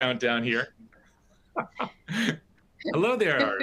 countdown here. Hello there.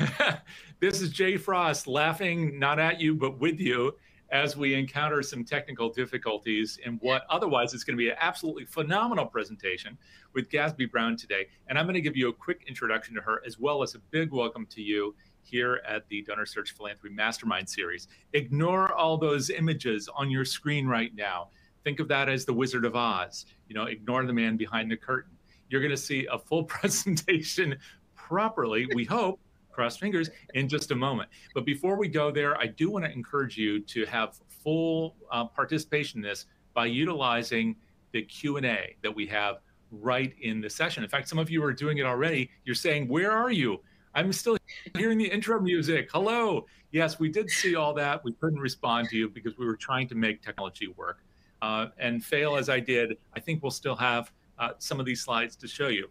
this is Jay Frost laughing not at you, but with you as we encounter some technical difficulties in what otherwise is going to be an absolutely phenomenal presentation with Gasby Brown today. And I'm going to give you a quick introduction to her as well as a big welcome to you here at the DonorSearch Philanthropy Mastermind Series. Ignore all those images on your screen right now. Think of that as the Wizard of Oz. You know, ignore the man behind the curtain. You're going to see a full presentation properly, we hope, cross fingers, in just a moment. But before we go there, I do want to encourage you to have full uh, participation in this by utilizing the Q&A that we have right in the session. In fact, some of you are doing it already. You're saying, where are you? I'm still hearing the intro music. Hello. Yes, we did see all that. We couldn't respond to you because we were trying to make technology work. Uh, and fail as I did, I think we'll still have uh, some of these slides to show you.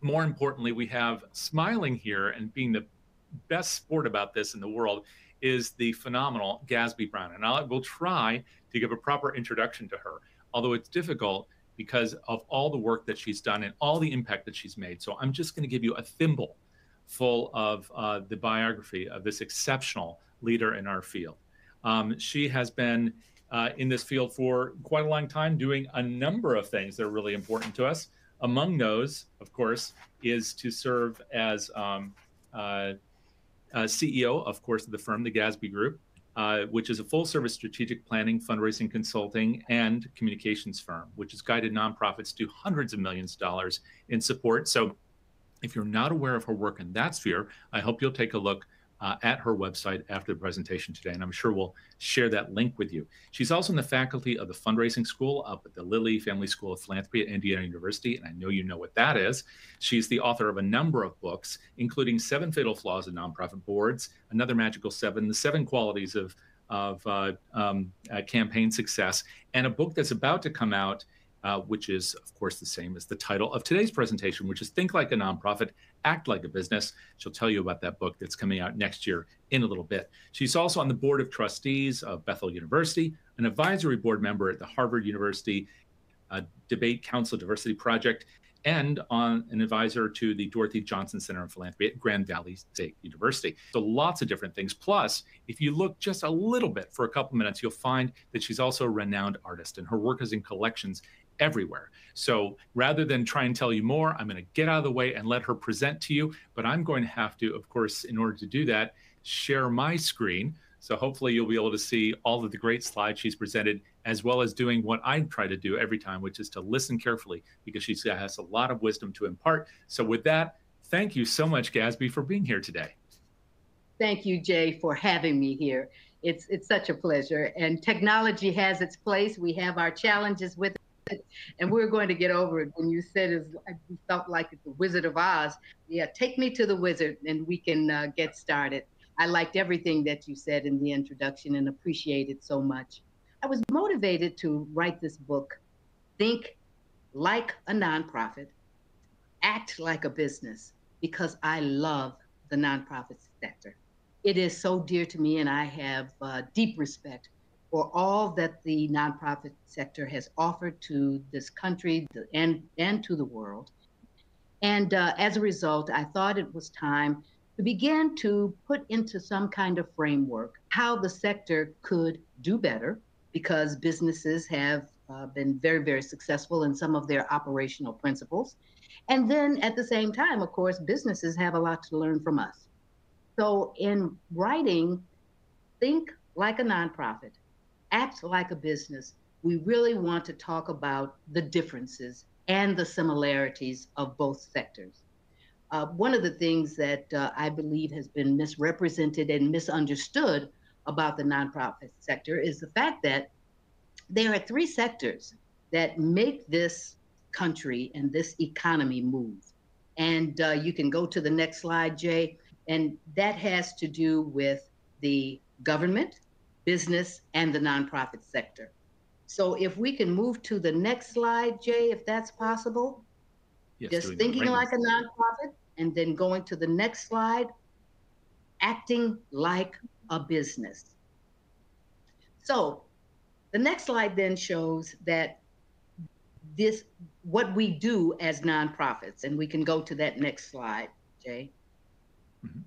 More importantly, we have smiling here and being the best sport about this in the world is the phenomenal Gasby Brown. And I will try to give a proper introduction to her, although it's difficult because of all the work that she's done and all the impact that she's made. So I'm just going to give you a thimble full of uh, the biography of this exceptional leader in our field. Um, she has been uh, in this field for quite a long time, doing a number of things that are really important to us. Among those, of course, is to serve as um, uh, uh, CEO, of course, of the firm, the Gasby Group, uh, which is a full service strategic planning, fundraising, consulting, and communications firm, which has guided nonprofits to hundreds of millions of dollars in support. So, if you're not aware of her work in that sphere, I hope you'll take a look uh, at her website after the presentation today, and I'm sure we'll share that link with you. She's also in the faculty of the fundraising school up at the Lilly Family School of Philanthropy at Indiana University, and I know you know what that is. She's the author of a number of books, including Seven Fatal Flaws of Nonprofit Boards, Another Magical Seven, The Seven Qualities of of uh, um, uh, campaign success, and a book that's about to come out uh, which is, of course, the same as the title of today's presentation, which is Think Like a Nonprofit, Act Like a Business. She'll tell you about that book that's coming out next year in a little bit. She's also on the board of trustees of Bethel University, an advisory board member at the Harvard University uh, Debate Council Diversity Project, and on an advisor to the Dorothy Johnson Center of Philanthropy at Grand Valley State University. So lots of different things. Plus, if you look just a little bit for a couple minutes, you'll find that she's also a renowned artist, and her work is in collections everywhere. So rather than try and tell you more, I'm going to get out of the way and let her present to you. But I'm going to have to, of course, in order to do that, share my screen. So hopefully you'll be able to see all of the great slides she's presented, as well as doing what I try to do every time, which is to listen carefully because she has a lot of wisdom to impart. So with that, thank you so much, Gasby, for being here today. Thank you, Jay, for having me here. It's it's such a pleasure. And technology has its place. We have our challenges with and we are going to get over it. When you said it, felt like the Wizard of Oz. Yeah, take me to the wizard, and we can uh, get started. I liked everything that you said in the introduction and appreciate it so much. I was motivated to write this book, Think Like a Nonprofit, Act Like a Business, because I love the nonprofit sector. It is so dear to me, and I have uh, deep respect for all that the nonprofit sector has offered to this country and, and to the world. And uh, as a result, I thought it was time to begin to put into some kind of framework how the sector could do better because businesses have uh, been very, very successful in some of their operational principles. And then at the same time, of course, businesses have a lot to learn from us. So in writing, think like a nonprofit act like a business, we really want to talk about the differences and the similarities of both sectors. Uh, one of the things that uh, I believe has been misrepresented and misunderstood about the nonprofit sector is the fact that there are three sectors that make this country and this economy move. And uh, you can go to the next slide, Jay, and that has to do with the government, business, and the nonprofit sector. So if we can move to the next slide, Jay, if that's possible. Yes, Just thinking right like a nonprofit and then going to the next slide, acting like a business. So the next slide then shows that this what we do as nonprofits, and we can go to that next slide, Jay. Mm-hmm.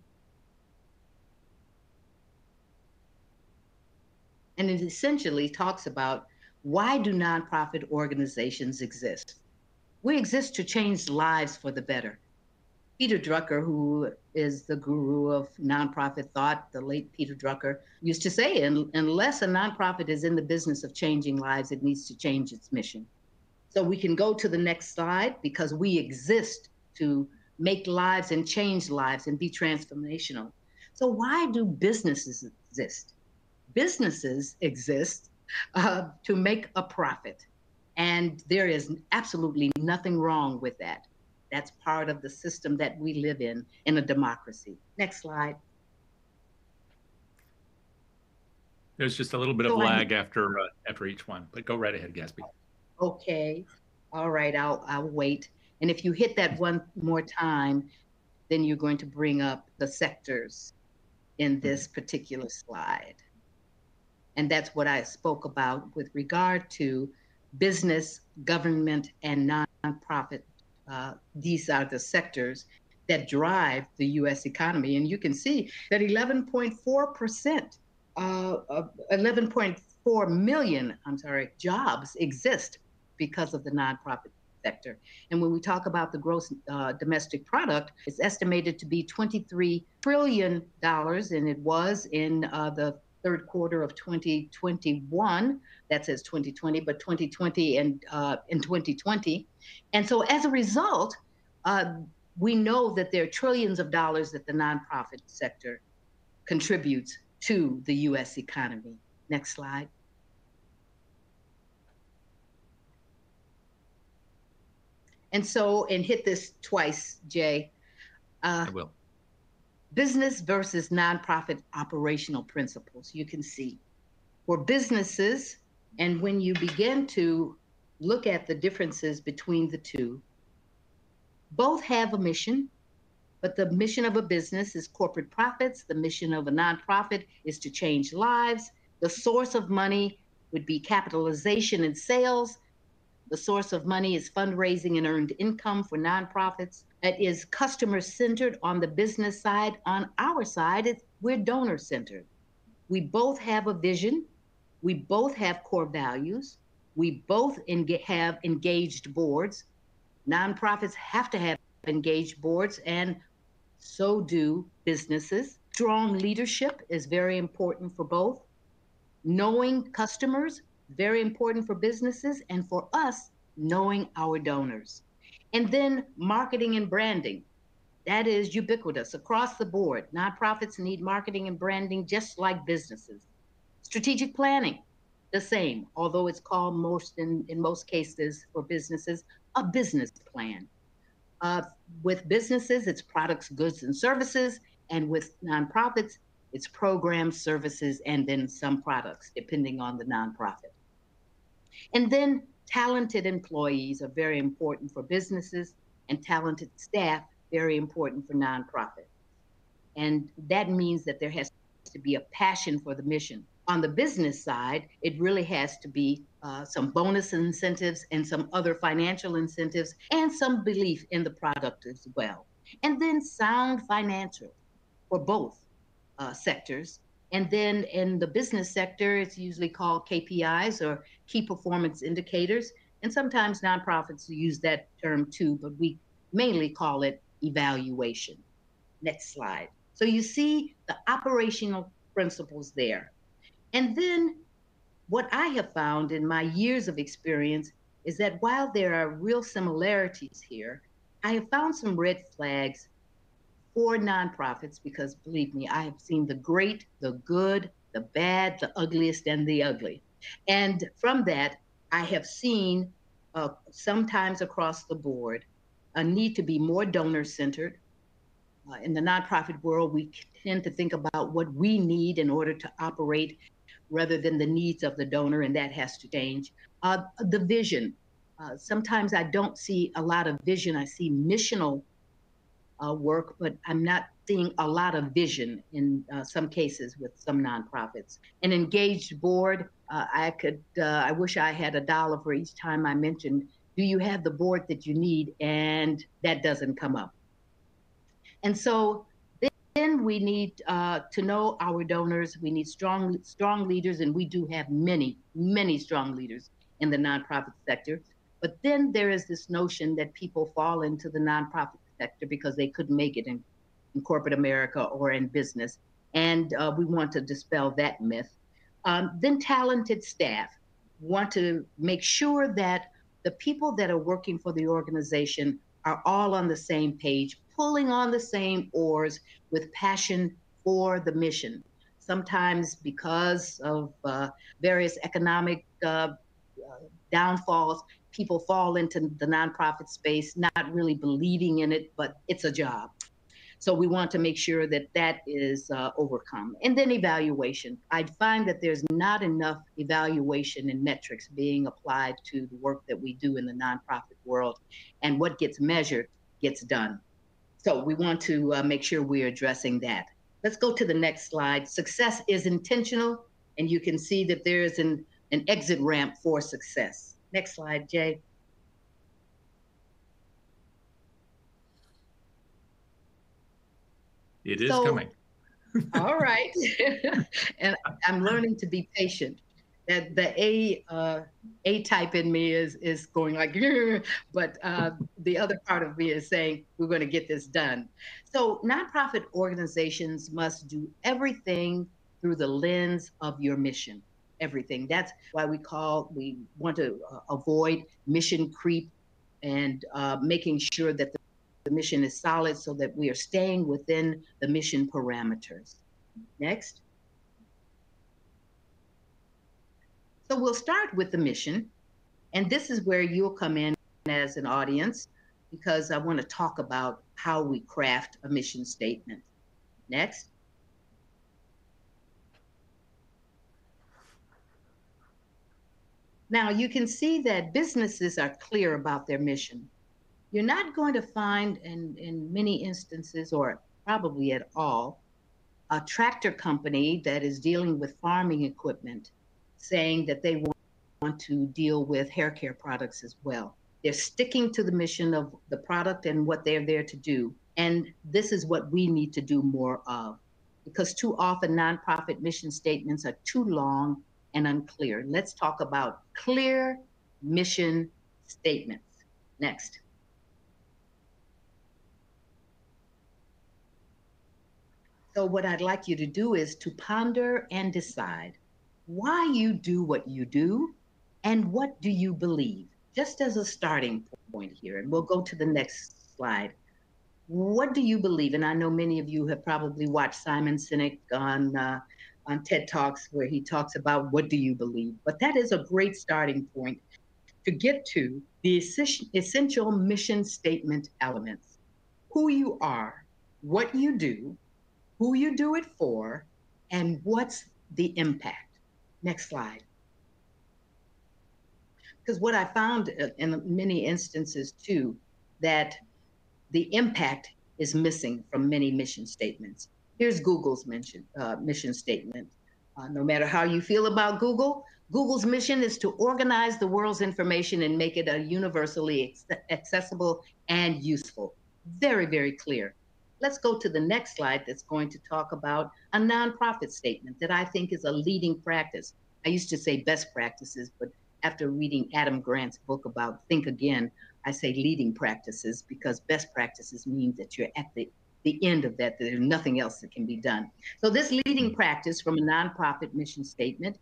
And it essentially talks about why do nonprofit organizations exist? We exist to change lives for the better. Peter Drucker, who is the guru of nonprofit thought, the late Peter Drucker, used to say, unless a nonprofit is in the business of changing lives, it needs to change its mission. So we can go to the next slide because we exist to make lives and change lives and be transformational. So, why do businesses exist? Businesses exist uh, to make a profit. And there is absolutely nothing wrong with that. That's part of the system that we live in, in a democracy. Next slide. There's just a little bit of lag after uh, after each one, but go right ahead, Gasby. Okay. All right, I'll I'll wait. And if you hit that one more time, then you're going to bring up the sectors in this particular slide. And that's what I spoke about with regard to business, government, and nonprofit uh, these are the sectors that drive the U.S. economy. And you can see that 11.4%, uh, 11.4 million, I'm sorry, jobs exist because of the nonprofit sector. And when we talk about the gross uh, domestic product, it's estimated to be 23 trillion dollars, and it was in uh, the third quarter of 2021. That says 2020, but 2020 and uh, in 2020. And so as a result, uh, we know that there are trillions of dollars that the nonprofit sector contributes to the U.S. economy. Next slide. And so, and hit this twice, Jay. Uh, I will business versus nonprofit operational principles. You can see for businesses, and when you begin to look at the differences between the two, both have a mission, but the mission of a business is corporate profits. The mission of a nonprofit is to change lives. The source of money would be capitalization and sales. The source of money is fundraising and earned income for nonprofits. It is customer centered on the business side. On our side, it's, we're donor centered. We both have a vision. We both have core values. We both have engaged boards. Nonprofits have to have engaged boards, and so do businesses. Strong leadership is very important for both. Knowing customers very important for businesses and for us knowing our donors. And then marketing and branding. That is ubiquitous across the board. Nonprofits need marketing and branding just like businesses. Strategic planning, the same, although it's called most in, in most cases for businesses, a business plan. Uh, with businesses, it's products, goods, and services. And with nonprofits, it's programs, services, and then some products, depending on the nonprofit. And then talented employees are very important for businesses and talented staff very important for nonprofits. And that means that there has to be a passion for the mission. On the business side, it really has to be uh, some bonus incentives and some other financial incentives and some belief in the product as well. And then sound financial for both uh, sectors and then in the business sector, it's usually called KPIs or key performance indicators. And sometimes nonprofits use that term too, but we mainly call it evaluation. Next slide. So you see the operational principles there. And then what I have found in my years of experience is that while there are real similarities here, I have found some red flags for nonprofits because believe me, I have seen the great, the good, the bad, the ugliest, and the ugly. And from that, I have seen uh, sometimes across the board a need to be more donor centered. Uh, in the nonprofit world, we tend to think about what we need in order to operate rather than the needs of the donor, and that has to change. Uh, the vision. Uh, sometimes I don't see a lot of vision, I see missional uh, work, but I'm not seeing a lot of vision in uh, some cases with some nonprofits. An engaged board, uh, I could, uh, I wish I had a dollar for each time I mentioned Do you have the board that you need? And that doesn't come up. And so then we need uh, to know our donors. We need strong, strong leaders, and we do have many, many strong leaders in the nonprofit sector. But then there is this notion that people fall into the nonprofit sector because they couldn't make it in, in corporate America or in business. And uh, we want to dispel that myth. Um, then talented staff want to make sure that the people that are working for the organization are all on the same page, pulling on the same oars with passion for the mission. Sometimes because of uh, various economic uh, uh downfalls, people fall into the nonprofit space not really believing in it, but it's a job. So we want to make sure that that is uh, overcome. And then evaluation. I find that there's not enough evaluation and metrics being applied to the work that we do in the nonprofit world. And what gets measured gets done. So we want to uh, make sure we're addressing that. Let's go to the next slide. Success is intentional, and you can see that there is an, an exit ramp for success. Next slide, Jay. It is so, coming. all right. and I'm learning to be patient. That the A uh, A type in me is is going like, but uh, the other part of me is saying we're going to get this done. So nonprofit organizations must do everything through the lens of your mission. Everything. That's why we call we want to uh, avoid mission creep and uh, making sure that the the mission is solid so that we are staying within the mission parameters. Next. So we'll start with the mission. And this is where you'll come in as an audience because I want to talk about how we craft a mission statement. Next. Now you can see that businesses are clear about their mission. You're not going to find in, in many instances, or probably at all, a tractor company that is dealing with farming equipment saying that they want, want to deal with hair care products as well. They're sticking to the mission of the product and what they're there to do. And this is what we need to do more of because too often nonprofit mission statements are too long and unclear. Let's talk about clear mission statements. Next. So, what I'd like you to do is to ponder and decide why you do what you do and what do you believe, just as a starting point here. And we'll go to the next slide. What do you believe? And I know many of you have probably watched Simon Sinek on. Uh, on TED Talks, where he talks about what do you believe. But that is a great starting point to get to the essential mission statement elements who you are, what you do, who you do it for, and what's the impact. Next slide. Because what I found uh, in many instances too, that the impact is missing from many mission statements. Here's Google's mission, uh, mission statement. Uh, no matter how you feel about Google, Google's mission is to organize the world's information and make it a universally accessible and useful. Very, very clear. Let's go to the next slide that's going to talk about a nonprofit statement that I think is a leading practice. I used to say best practices, but after reading Adam Grant's book about Think Again, I say leading practices because best practices means that you're at the, the end of that, there's nothing else that can be done. So, this leading hmm. practice from a nonprofit mission statement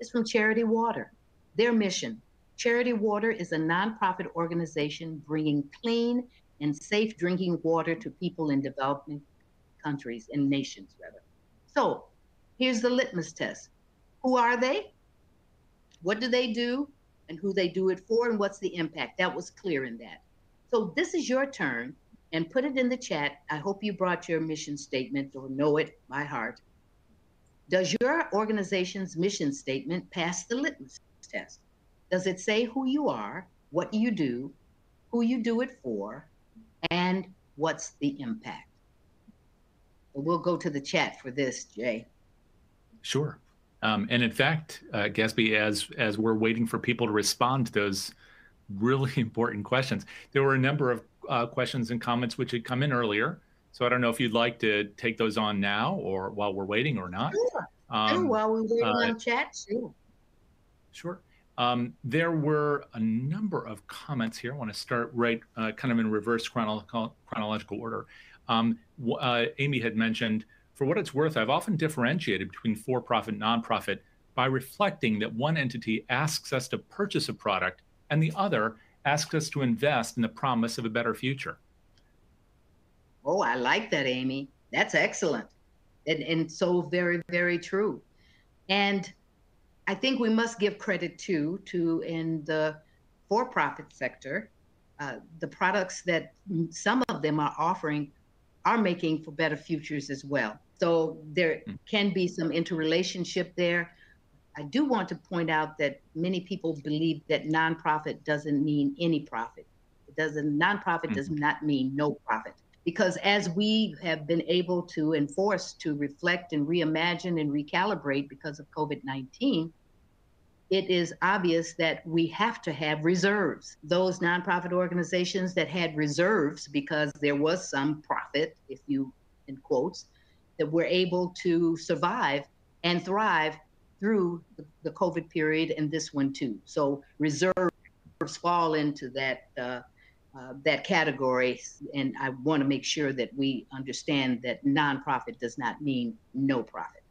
is from Charity Water. Their mission Charity Water is a nonprofit organization bringing clean and safe drinking water to people in developing countries and nations, rather. So here's the litmus test Who are they? What do they do? And who they do it for, and what's the impact? That was clear in that. So this is your turn, and put it in the chat. I hope you brought your mission statement or know it by heart. Does your organization's mission statement pass the litmus test? Does it say who you are, what you do, who you do it for, and what's the impact? We'll go to the chat for this, Jay. Sure. Um, and in fact, uh, Gasby, as as we're waiting for people to respond to those really important questions. There were a number of uh, questions and comments which had come in earlier. So I don't know if you'd like to take those on now or while we're waiting or not. Sure. Um, sure. While we're waiting uh, on chat, sure. Sure. Um, there were a number of comments here. I want to start right uh, kind of in reverse chronological, chronological order. Um, uh, Amy had mentioned, for what it's worth, I've often differentiated between for profit and nonprofit by reflecting that one entity asks us to purchase a product and the other asks us to invest in the promise of a better future. Oh, I like that, Amy. That's excellent. And, and so very, very true. And I think we must give credit too to in the for-profit sector, uh, the products that some of them are offering are making for better futures as well. So there hmm. can be some interrelationship there. I do want to point out that many people believe that nonprofit doesn't mean any profit. It doesn't nonprofit mm-hmm. does not mean no profit. Because as we have been able to enforce to reflect and reimagine and recalibrate because of COVID 19, it is obvious that we have to have reserves. Those nonprofit organizations that had reserves because there was some profit, if you in quotes, that were able to survive and thrive through the, the COVID period and this one too. So reserves fall into that uh, uh, that category, and I want to make sure that we understand that nonprofit does not mean no profit.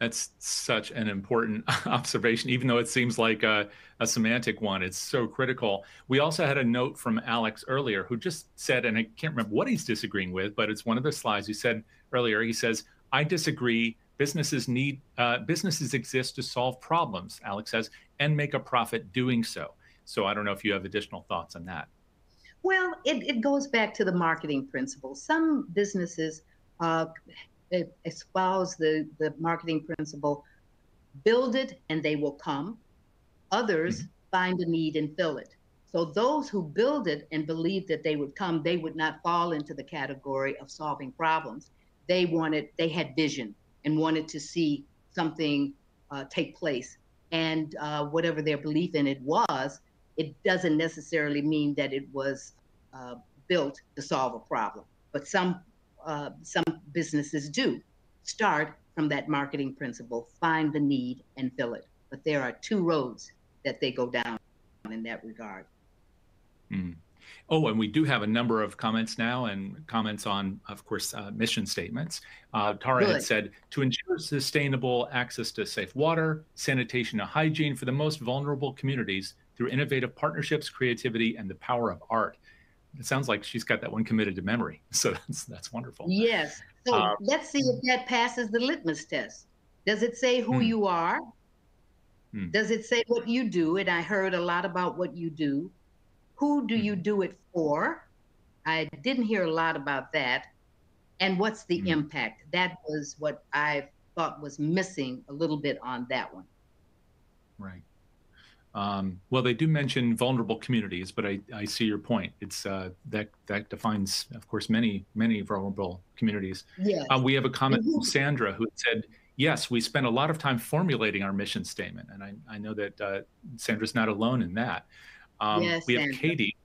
That's such an important observation, even though it seems like a, a, semantic one. It's so critical. We also had a note from Alex earlier who just said, and I can't remember what he's disagreeing with, but it's one of the slides. He said earlier, he says, I disagree Businesses need uh, businesses exist to solve problems, Alex says, and make a profit doing so. So I don't know if you have additional thoughts on that. Well, it, it goes back to the marketing principle. Some businesses uh, espouse the, the marketing principle build it and they will come. Others mm-hmm. find a need and fill it. So those who build it and believe that they would come, they would not fall into the category of solving problems. They wanted, they had vision and wanted to see something uh, take place. And uh, whatever their belief in it was, it doesn't necessarily mean that it was uh, built to solve a problem. But some uh, some businesses do start from that marketing principle, find the need and fill it. But there are two roads that they go down in that regard. Mm. Oh, and we do have a number of comments now and comments on, of course, uh, mission statements. Uh, Tara Good. had said to ensure sustainable access to safe water, sanitation, and hygiene for the most vulnerable communities through innovative partnerships, creativity, and the power of art. It sounds like she's got that one committed to memory. So that's, that's wonderful. Yes. So uh, let's see if that passes the litmus test. Does it say who hmm. you are? Hmm. Does it say what you do? And I heard a lot about what you do. Who do you mm-hmm. do it for? I didn't hear a lot about that. And what's the mm-hmm. impact? That was what I thought was missing a little bit on that one. Right. Um, well, they do mention vulnerable communities, but I, I see your point. It's uh, that that defines, of course, many many vulnerable communities. Yes. Uh, we have a comment mm-hmm. from Sandra who said, "Yes, we spent a lot of time formulating our mission statement, and I, I know that uh, Sandra's not alone in that. Um, yes, we have Sandra. Katie,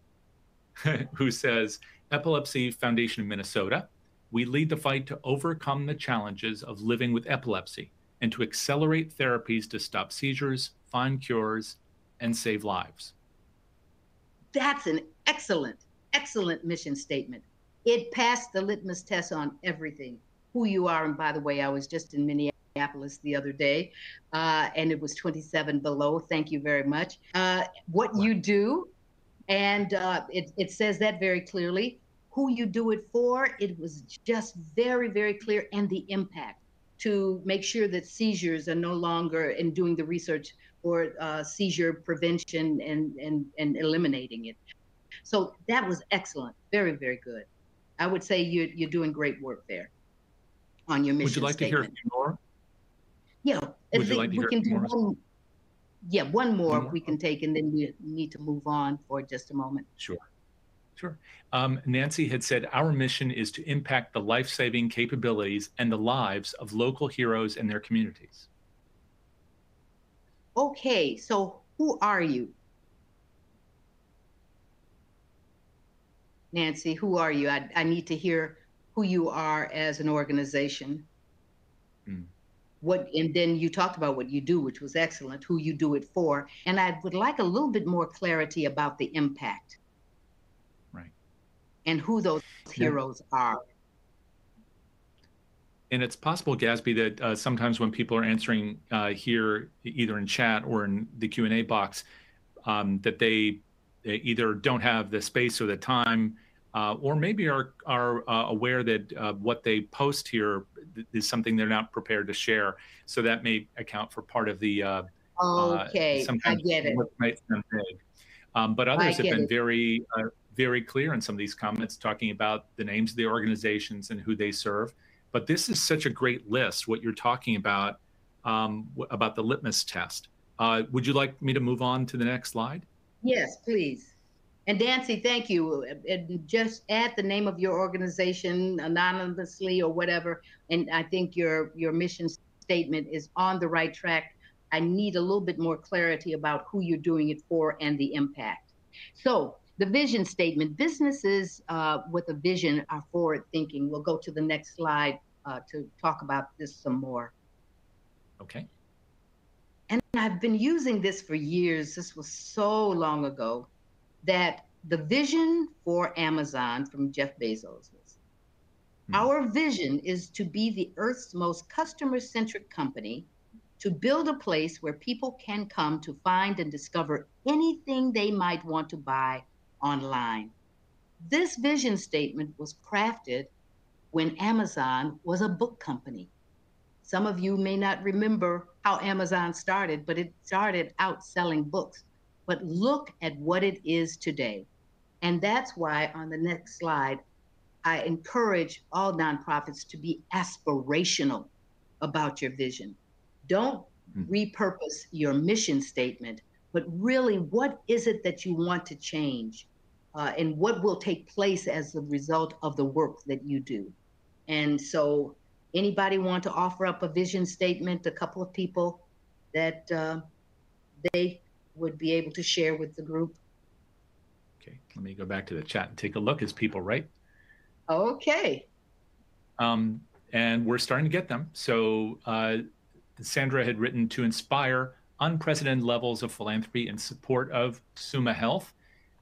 who says, Epilepsy Foundation of Minnesota, we lead the fight to overcome the challenges of living with epilepsy and to accelerate therapies to stop seizures, find cures, and save lives. That's an excellent, excellent mission statement. It passed the litmus test on everything who you are. And by the way, I was just in Minneapolis the other day, uh, and it was 27 below. Thank you very much. Uh, what you do, and uh, it, it says that very clearly. Who you do it for, it was just very, very clear, and the impact to make sure that seizures are no longer in doing the research for uh, seizure prevention and, and, and eliminating it. So that was excellent. Very, very good. I would say you're, you're doing great work there on your mission. Would you like statement. to hear more? you know, Would you like to we hear can do one, yeah, one more, One more? we can take, and then we need to move on for just a moment. Sure. Sure. Um, Nancy had said, Our mission is to impact the life saving capabilities and the lives of local heroes and their communities. Okay, so who are you? Nancy, who are you? I, I need to hear who you are as an organization. What and then you talked about what you do, which was excellent, who you do it for. And I would like a little bit more clarity about the impact. Right. And who those yeah. heroes are. And it's possible, Gasby, that uh, sometimes when people are answering uh, here, either in chat or in the Q and A box, um, that they, they, either don't have the space or the time, uh, or maybe are are uh, aware that uh, what they post here is something they're not prepared to share. So that may account for part of the. Uh, okay, I get it. Might sound vague. Um, but others have been it. very very clear in some of these comments, talking about the names of the organizations and who they serve. But this is such a great list, what you're talking about, um, about the litmus test. Uh, would you like me to move on to the next slide? Yes, please. And Nancy, thank you. And just add the name of your organization anonymously or whatever. And I think your your mission statement is on the right track. I need a little bit more clarity about who you're doing it for and the impact. So the vision statement, businesses uh, with a vision are forward thinking. We'll go to the next slide uh, to talk about this some more. Okay. And I've been using this for years. This was so long ago that the vision for Amazon from Jeff Bezos was mm-hmm. our vision is to be the Earth's most customer centric company, to build a place where people can come to find and discover anything they might want to buy online. This vision statement was crafted when Amazon was a book company. Some of you may not remember how Amazon started, but it started out selling books. But look at what it is today. And that's why on the next slide, I encourage all nonprofits to be aspirational about your vision. Don't mm-hmm. repurpose your mission statement, but really, what is it that you want to change? uh, and what will take place as a result of the work that you do. And so, anybody want to offer up a vision statement? A couple of people that uh, they would be able to share with the group. Okay, let me go back to the chat and take a look as people write. Okay. Um, and we're starting to get them. So uh, Sandra had written to inspire unprecedented levels of philanthropy in support of Summa Health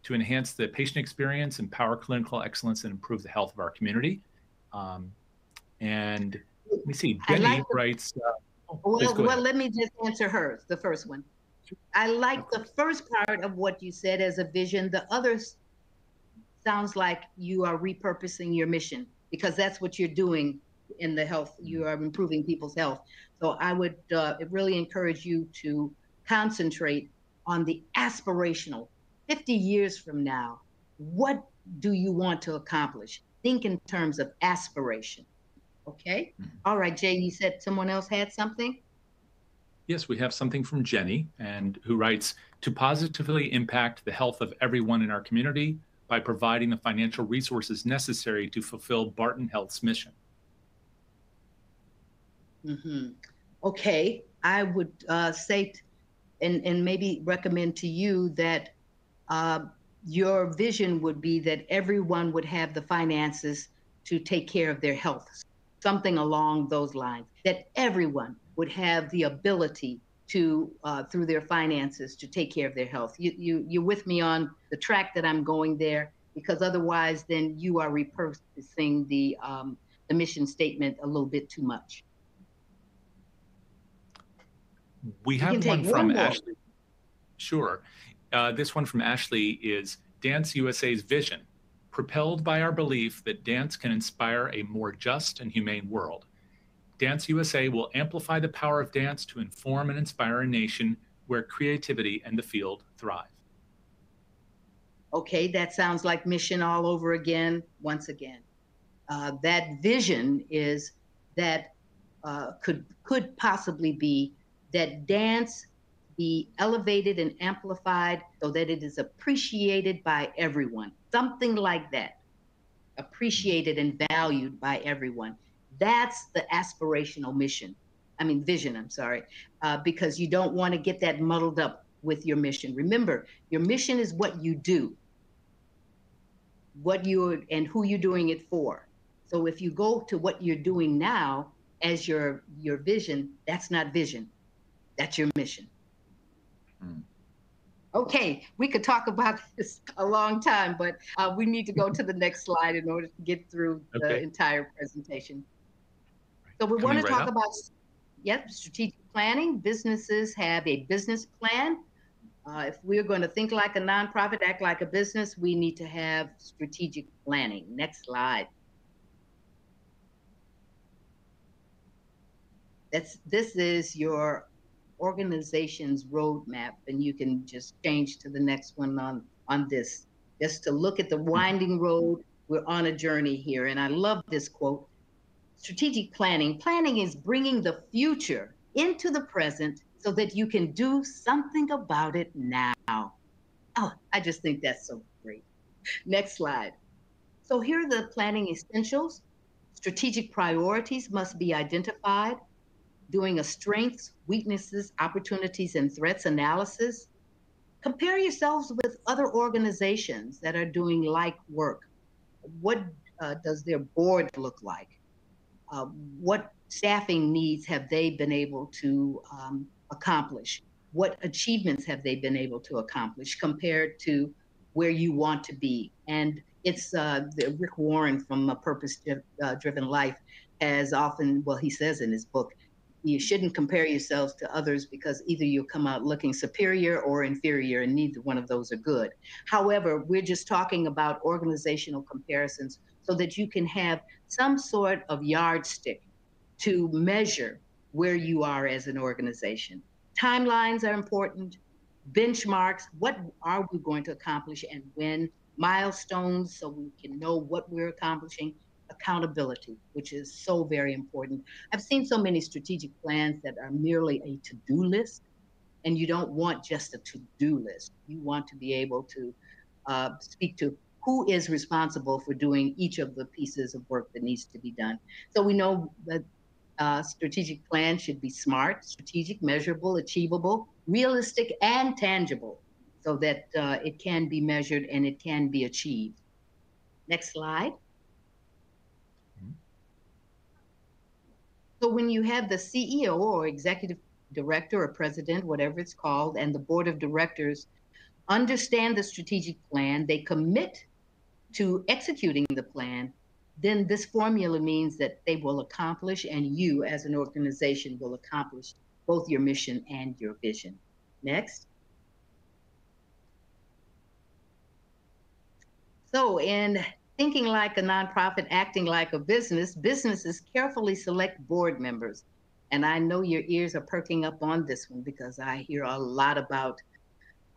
to enhance the patient experience, empower clinical excellence, and improve the health of our community. Um, and let me see, Jenny like writes. Uh, oh, well, well, let me just answer hers, the first one. I like the first part of what you said as a vision. The others sounds like you are repurposing your mission because that's what you're doing in the health. You are improving people's health. So I would uh, really encourage you to concentrate on the aspirational 50 years from now, what do you want to accomplish? Think in terms of aspiration. Okay. Mm-hmm. All right, Jay, you said someone else had something? Yes, we have something from Jenny, and who writes to positively impact the health of everyone in our community by providing the financial resources necessary to fulfill Barton Health's mission. Mm-hmm. Okay, I would uh, say, and and maybe recommend to you that uh, your vision would be that everyone would have the finances to take care of their health, something along those lines, that everyone would have the ability to, uh, through their finances, to take care of their health. You, you, you're with me on the track that I'm going there, because otherwise, then you are repurposing the, um, the mission statement a little bit too much. We have one from one Ashley. Sure. Uh, this one from Ashley is Dance USA's vision, propelled by our belief that dance can inspire a more just and humane world. Dance USA will amplify the power of dance to inform and inspire a nation where creativity and the field thrive. Okay, that sounds like mission all over again, once again. Uh, that vision is that uh, could could possibly be that dance be elevated and amplified so that it is appreciated by everyone. Something like that. Appreciated and valued by everyone. That's the aspirational mission. I mean, vision, I'm sorry, uh, because you don't want to get that muddled up with your mission. Remember, your mission is what you do. what you and who you're doing it for. So if you go to what you're doing now as your your vision, that's not vision. That's your mission. Hmm. Okay, we could talk about this a long time, but uh, we need to go to the next slide in order to get through okay. the entire presentation. So we want to right talk up. about, yep, strategic planning. Businesses have a business plan. Uh, if we're going to think like a nonprofit, act like a business, we need to have strategic planning. Next slide. That's, this is your organization's roadmap, and you can just change to the next one on, on this. Just to look at the winding road, we're on a journey here. And I love this quote strategic planning. Planning is bringing the future into the present so that you can do something about it now. Oh, I just think that's so great. Next slide. So here are the planning essentials. Strategic priorities must be identified, doing a strengths, weaknesses, opportunities, and threats analysis. Compare yourselves with other organizations that are doing like work. What uh, does their board look like? Uh, what staffing needs have they been able to um, accomplish? What achievements have they been able to accomplish compared to where you want to be? And it's uh, Rick Warren from A Purpose uh, Driven Life has often, well, he says in his book, you shouldn't compare yourselves to others because either you'll come out looking superior or inferior, and neither one of those are good. However, we're just talking about organizational comparisons so that you can have some sort of yardstick to measure where you are as an organization. Timelines are important, benchmarks, what are we going to accomplish and when, milestones so we can know what we're accomplishing, accountability, which is so very important. I've seen so many strategic plans that are merely a to do list, and you don't want just a to do list. You want to be able to uh, speak to who is responsible for doing each of the pieces of work that needs to be done. So we know that uh, strategic plan should be smart, strategic, measurable, achievable, realistic, and tangible so that uh, it can be measured and it can be achieved. Next slide. So when you have the CEO or executive director or president, whatever it's called, and the board of directors understand the strategic plan, they commit to executing the plan, then this formula means that they will accomplish and you as an organization will accomplish both your mission and your vision. Next. So in thinking like a nonprofit, acting like a business, businesses carefully select board members. And I know your ears are perking up on this one because I hear a lot about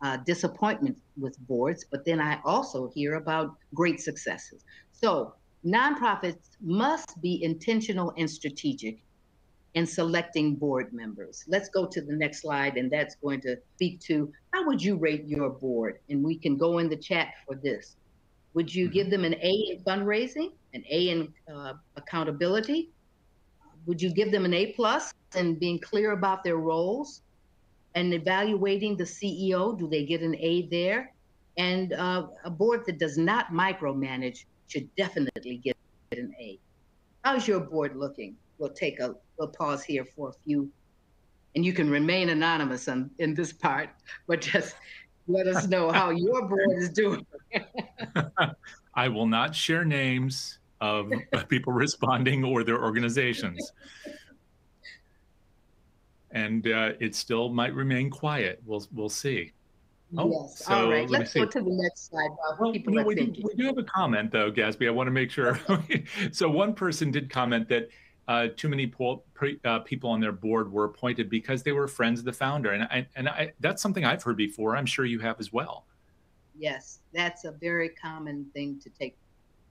uh, disappointment with boards, but then I also hear about great successes. So nonprofits must be intentional and strategic in selecting board members. Let's go to the next slide, and that's going to speak to how would you rate your board? And we can go in the chat for this. Would you give them an A in fundraising, an A in uh, accountability? Would you give them an A plus in being clear about their roles and evaluating the CEO? Do they get an A there? And uh, a board that does not micromanage should definitely get an A. How's your board looking? We'll take a we'll pause here for a few, and you can remain anonymous on, in this part, but just let us know how your board is doing. I will not share names of people responding or their organizations. And uh, it still might remain quiet. We'll we'll see. Oh, yes. So All right. Let's go to the next slide. Well, no, we, do, we do have a comment though, Gasby. I want to make sure. so one person did comment that uh, too many po- pre, uh, people on their board were appointed because they were friends of the founder, and I, and I, that's something I've heard before. I'm sure you have as well. Yes, that's a very common thing to take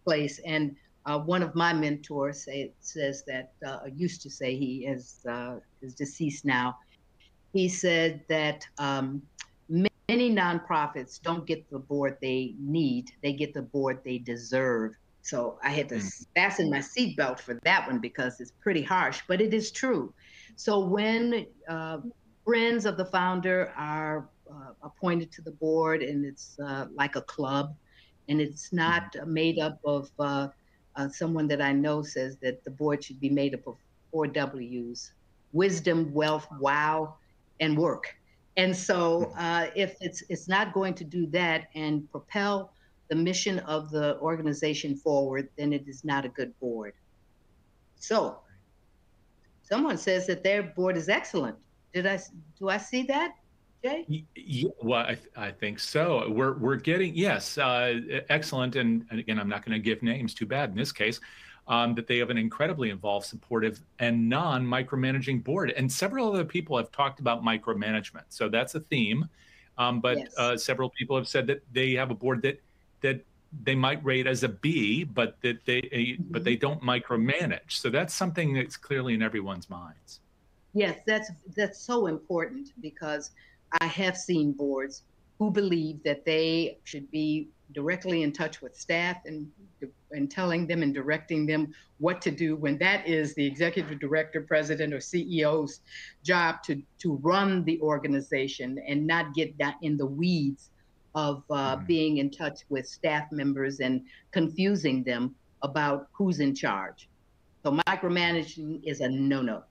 place. And uh, one of my mentors say, says that uh, used to say he is uh, is deceased now. He said that um, many nonprofits don't get the board they need; they get the board they deserve. So I had to mm. fasten my seatbelt for that one because it's pretty harsh, but it is true. So when uh, friends of the founder are uh, appointed to the board and it's uh, like a club, and it's not mm-hmm. made up of uh, uh, someone that I know says that the board should be made up of four W's: wisdom, wealth, wow, and work. And so, uh, if it's it's not going to do that and propel the mission of the organization forward, then it is not a good board. So, someone says that their board is excellent. Did I do I see that? Jay? Yeah, well, I, I, think so. We're we're getting yes, uh, excellent. And, and, again, I'm not going to give names. Too bad in this case. Um, that they have an incredibly involved, supportive, and non-micromanaging board. And several other people have talked about micromanagement, so that's a theme. Um, but yes. uh, several people have said that they have a board that that they might rate as a B, but that they mm-hmm. but they don't micromanage. So that's something that's clearly in everyone's minds. Yes, that's that's so important because I have seen boards who believe that they should be directly in touch with staff and and telling them and directing them what to do when that is the executive director, president, or CEO's job to to run the organization and not get that in the weeds of uh, mm. being in touch with staff members and confusing them about who's in charge. So micromanaging is a no-no.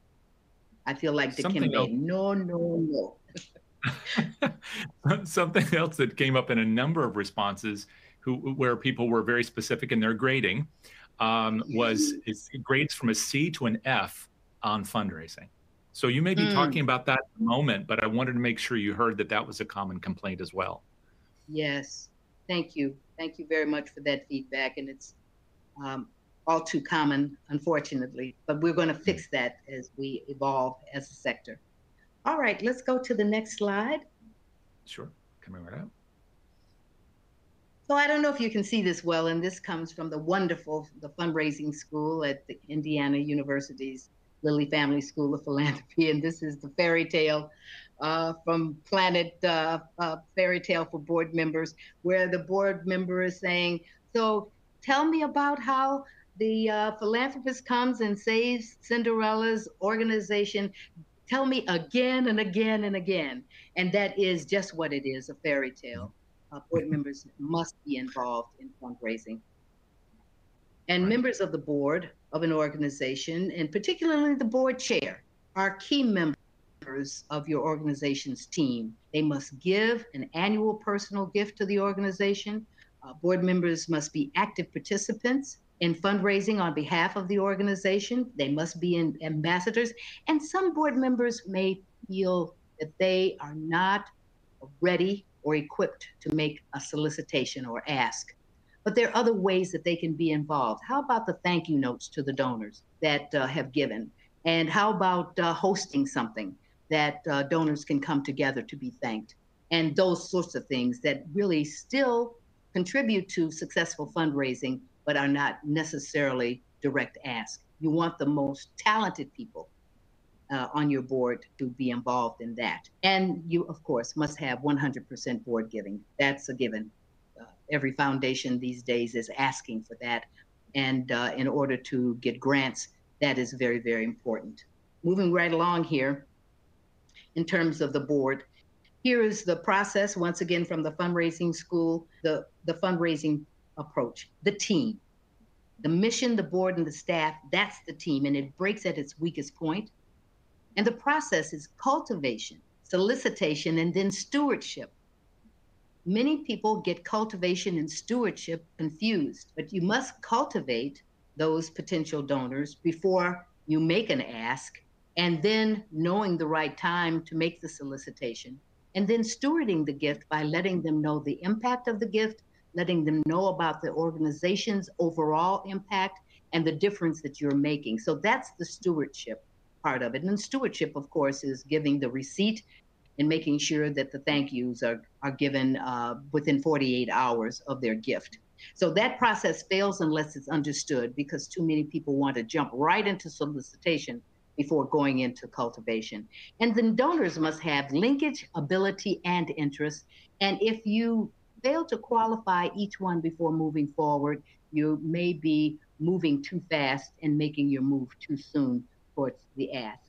I feel like the Something Kimbe, no, no, no. Something else that came up in a number of responses, who where people were very specific in their grading, um, was grades from a C to an F on fundraising. So you may be mm. talking about that in a moment, but I wanted to make sure you heard that that was a common complaint as well. Yes, thank you, thank you very much for that feedback, and it's um, all too common, unfortunately. But we're going to fix that as we evolve as a sector. All right, let's go to the next slide. Sure, coming right up. So I don't know if you can see this well, and this comes from the wonderful, the fundraising school at the Indiana University's Lilly Family School of Philanthropy, and this is the fairy tale uh, from Planet uh, uh, Fairy Tale for board members, where the board member is saying, "So tell me about how the uh, philanthropist comes and saves Cinderella's organization tell me again and again and again. And that is just what it is a fairy tale. Uh, board members must be involved in fundraising. And members of the board of an organization, and particularly the board chair, are key members of your organization's team. They must give an annual personal gift to the organization. Uh, board members must be active participants in fundraising on behalf of the organization. They must be ambassadors. And some board members may feel that they are not ready or equipped to make a solicitation or ask. But there are other ways that they can be involved. How about the thank you notes to the donors that uh, have given? And how about uh, hosting something that uh, donors can come together to be thanked? And those sorts of things that really still contribute to successful fundraising but are not necessarily direct ask. You want the most talented people uh, on your board to be involved in that. And you, of course, must have 100% board giving. That's a given. Uh, every foundation these days is asking for that. And uh, in order to get grants, that is very, very important. Moving right along here, in terms of the board, here is the process, once again, from the fundraising school, the, the fundraising approach, the team. The mission, the board, and the staff, that's the team, and it breaks at its weakest point. And the process is cultivation, solicitation, and then stewardship. Many people get cultivation and stewardship confused, but you must cultivate those potential donors before you make an ask, and then knowing the right time to make the solicitation, and then stewarding the gift by letting them know the impact of the gift letting them know about the organization's overall impact and the difference that you're making. So that's the stewardship part of it. And stewardship, of course, is giving the receipt and making sure that the thank yous are, are given uh, within 48 hours of their gift. So that process fails unless it's understood because too many people want to jump right into solicitation before going into cultivation. And then donors must have linkage, ability, and interest. And if you fail to qualify each one before moving forward, you may be moving too fast and making your move too soon towards the ask.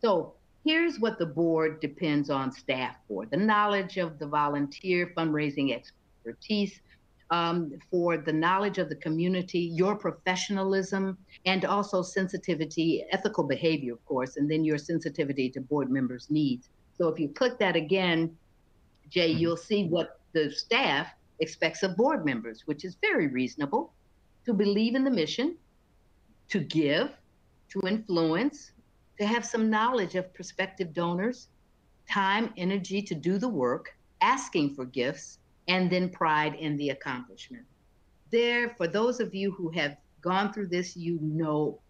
So here's what the board depends on staff for the knowledge of the volunteer fundraising expertise um, for the knowledge of the community, your professionalism, and also sensitivity, ethical behavior, of course, and then your sensitivity to board members' needs. So if you click that again, Jay, mm-hmm. you'll see what the staff expects of board members, which is very reasonable to believe in the mission, to give, to influence, to have some knowledge of prospective donors, time, energy to do the work, asking for gifts, and then pride in the accomplishment. There, for those of you who have gone through this, you know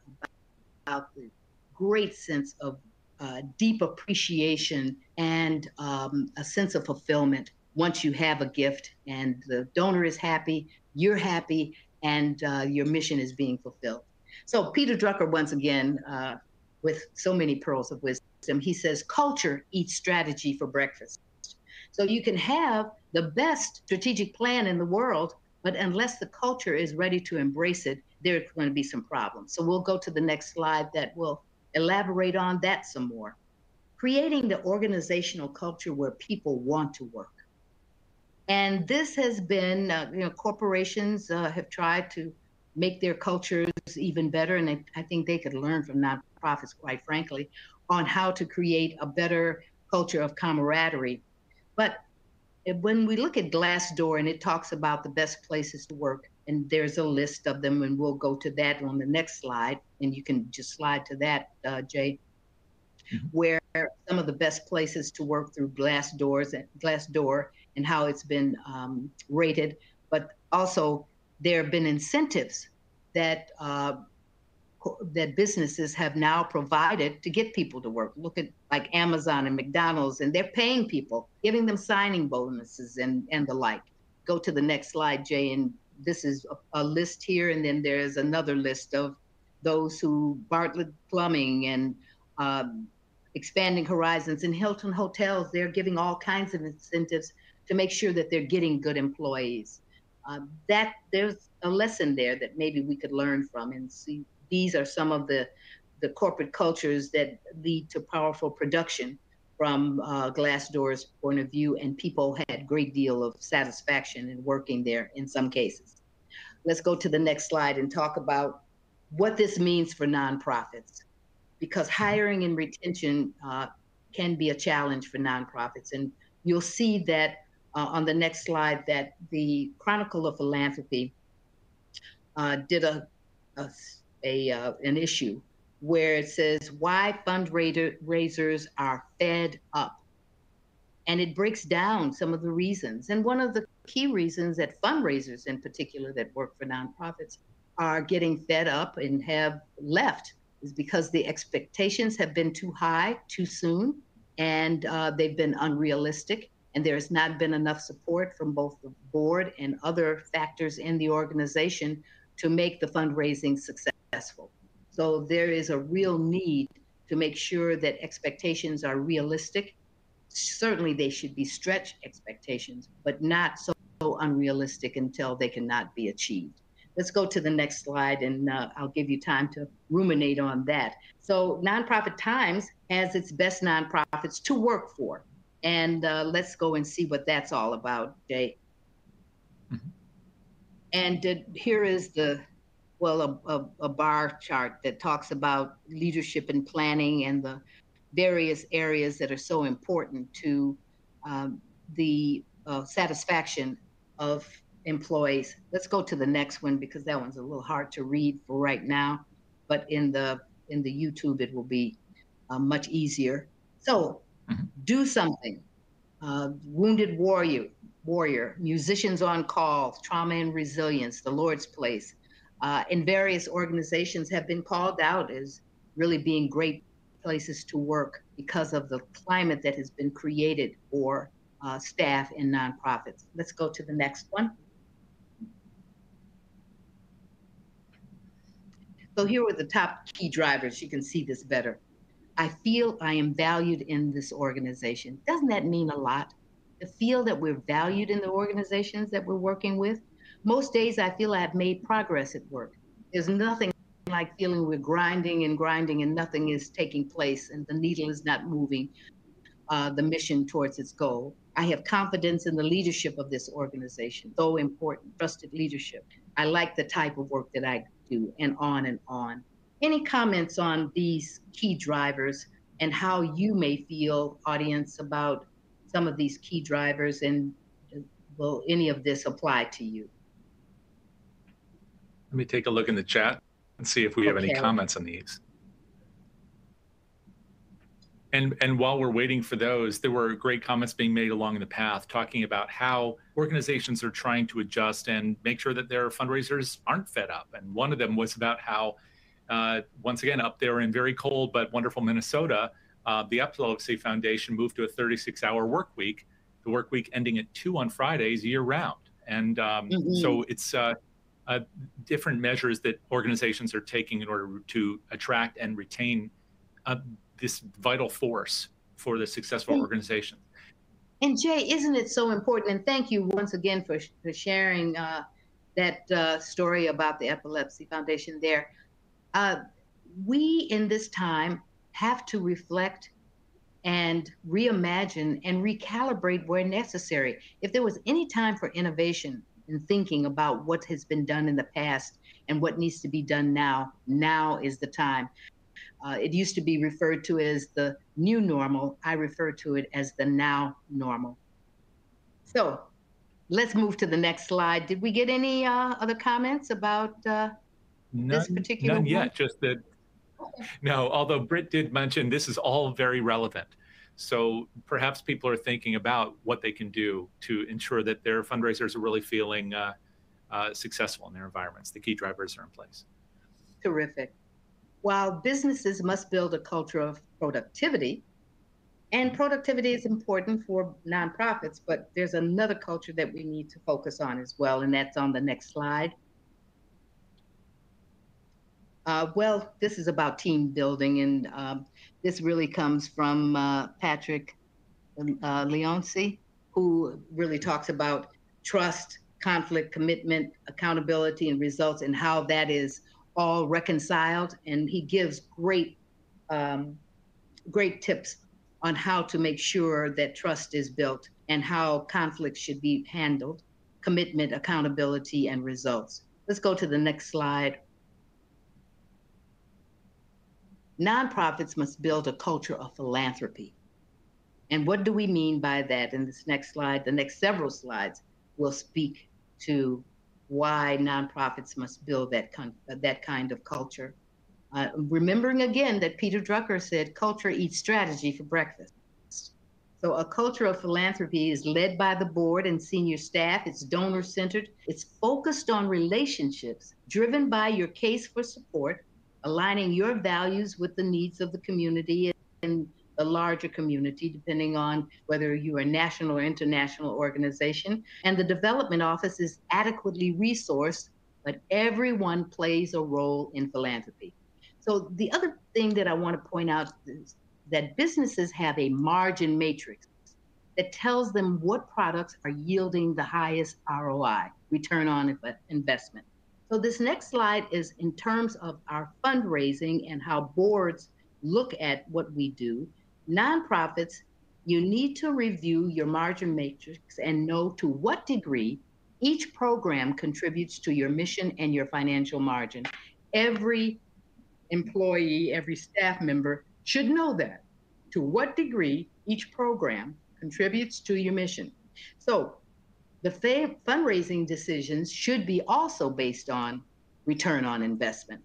about the great sense of uh, deep appreciation and um, a sense of fulfillment once you have a gift and the donor is happy, you're happy, and uh, your mission is being fulfilled. So, Peter Drucker, once again, uh, with so many pearls of wisdom, he says, culture eats strategy for breakfast. So, you can have the best strategic plan in the world, but unless the culture is ready to embrace it, there's going to be some problems. So, we'll go to the next slide that will elaborate on that some more. Creating the organizational culture where people want to work. And this has been, uh, you know, corporations uh, have tried to make their cultures even better. And I, I think they could learn from nonprofits, quite frankly, on how to create a better culture of camaraderie. But when we look at Glassdoor and it talks about the best places to work, and there's a list of them, and we'll go to that on the next slide, and you can just slide to that, uh, Jay, mm-hmm. where some of the best places to work through Glassdoors and Glassdoor and how it's been um, rated, but also there have been incentives that uh, that businesses have now provided to get people to work. Look at like Amazon and McDonald's, and they're paying people, giving them signing bonuses and and the like. Go to the next slide, Jay, and this is a, a list here, and then there's another list of those who Bartlett Plumbing and um, expanding horizons and Hilton hotels. They're giving all kinds of incentives to make sure that they're getting good employees. Um, that there's a lesson there that maybe we could learn from and see these are some of the the corporate cultures that lead to powerful production from uh, Glassdoor's point of view, and people had great deal of satisfaction in working there in some cases. Let's go to the next slide and talk about what this means for nonprofits, because hiring and retention uh, can be a challenge for nonprofits, and you'll see that uh, on the next slide that the Chronicle of Philanthropy uh, did a, a, a uh, an issue where it says why fundraisers are fed up. And it breaks down some of the reasons. And one of the key reasons that fundraisers, in particular, that work for nonprofits, are getting fed up and have left is because the expectations have been too high too soon and uh, they've been unrealistic and there has not been enough support from both the board and other factors in the organization to make the fundraising successful. So there is a real need to make sure that expectations are realistic. Certainly, they should be stretch expectations, but not so unrealistic until they cannot be achieved. Let's go to the next slide, and uh, I'll give you time to ruminate on that. So, Nonprofit Times has its best nonprofits to work for. And uh, let's go and see what that's all about, Jay. Mm-hmm. And here is the, well, a, a, a, bar chart that talks about leadership and planning and the various areas that are so important to um, the uh, satisfaction of employees. Let's go to the next one because that one's a little hard to read for right now, but in the in the YouTube it will be uh, much easier. So Mm-hmm. Do something. Uh, wounded warrior, warrior, musicians on call, trauma and resilience, the Lord's place, uh, and various organizations have been called out as really being great places to work because of the climate that has been created for uh, staff in nonprofits. Let's go to the next one. So here were the top key drivers. You can see this better. I feel I am valued in this organization. Doesn't that mean a lot? To feel that we're valued in the organizations that we're working with. Most days I feel I've made progress at work. There's nothing like feeling we're grinding and grinding and nothing is taking place and the needle is not moving. uh, the mission towards its goal. I have confidence in the leadership of this organization, so important, trusted leadership. I like the type of work that I do, and on and on. Any comments on these key drivers and how you may feel, audience, about some of these key drivers, and will any of this apply to you? Let me take a look in the chat and see if we have any comments on these. And, and while we're waiting for those, there were great comments being made along the path talking about how organizations are trying to adjust and make sure that their fundraisers aren't fed up. And one of them was about how, once again, up there in very cold but wonderful Minnesota, uh, the Epilepsy Foundation moved to a 36 hour work week, the work week ending at two on Fridays year round. And um, mm -hmm. so it's uh, uh, different measures that organizations are taking in order to attract and retain uh, this vital force for the successful organization. And Jay, isn't it so important? And thank you once again for, for sharing uh, that uh, story about the Epilepsy Foundation there. Uh, we in this time have to reflect and reimagine and recalibrate where necessary. If there was any time for innovation, and thinking about what has been done in the past and what needs to be done now. Now is the time. Uh, it used to be referred to as the new normal. I refer to it as the now normal. So let's move to the next slide. Did we get any uh, other comments about uh, none, this particular None yet, just that, no, although Britt did mention this is all very relevant. So perhaps people are thinking about what they can do to ensure that their fundraisers are really feeling uh, uh, successful in their environments. The key drivers are in place. Terrific. While businesses must build a culture of productivity, and productivity is important for nonprofits, but there's another culture that we need to focus on as well, and that's on the next slide. Uh, well, this is about team building, and um, this really comes from uh, Patrick uh, Lencioni, who really talks about trust, conflict, commitment, accountability, and results, and how that is all reconciled. And he gives great, um, great tips on how to make sure that trust is built and how conflict should be handled, commitment, accountability, and results. Let's go to the next slide. Nonprofits must build a culture of philanthropy. And what do we mean by that? In this next slide, the next several slides will speak to why nonprofits must build that, that kind of culture. Uh, remembering again that Peter Drucker said, culture eats strategy for breakfast. So a culture of philanthropy is led by the board and senior staff. It's donor centered. It's focused on relationships, driven by your case for support, aligning your values with the needs of the community and the larger community, depending on whether you're a national or international organization. And the development office is adequately resourced, but everyone plays a role in philanthropy. So the other thing that I want to point out is that businesses have a margin matrix that tells them what products are yielding the highest ROI, return on investment. So this next slide is in terms of our fundraising and how boards look at what we do. Nonprofits, you need to review your margin matrix and know to what degree each program contributes to your mission and your financial margin. Every employee, every staff member should know that. To what degree each program contributes to your mission. So the fundraising decisions should be also based on return on investment.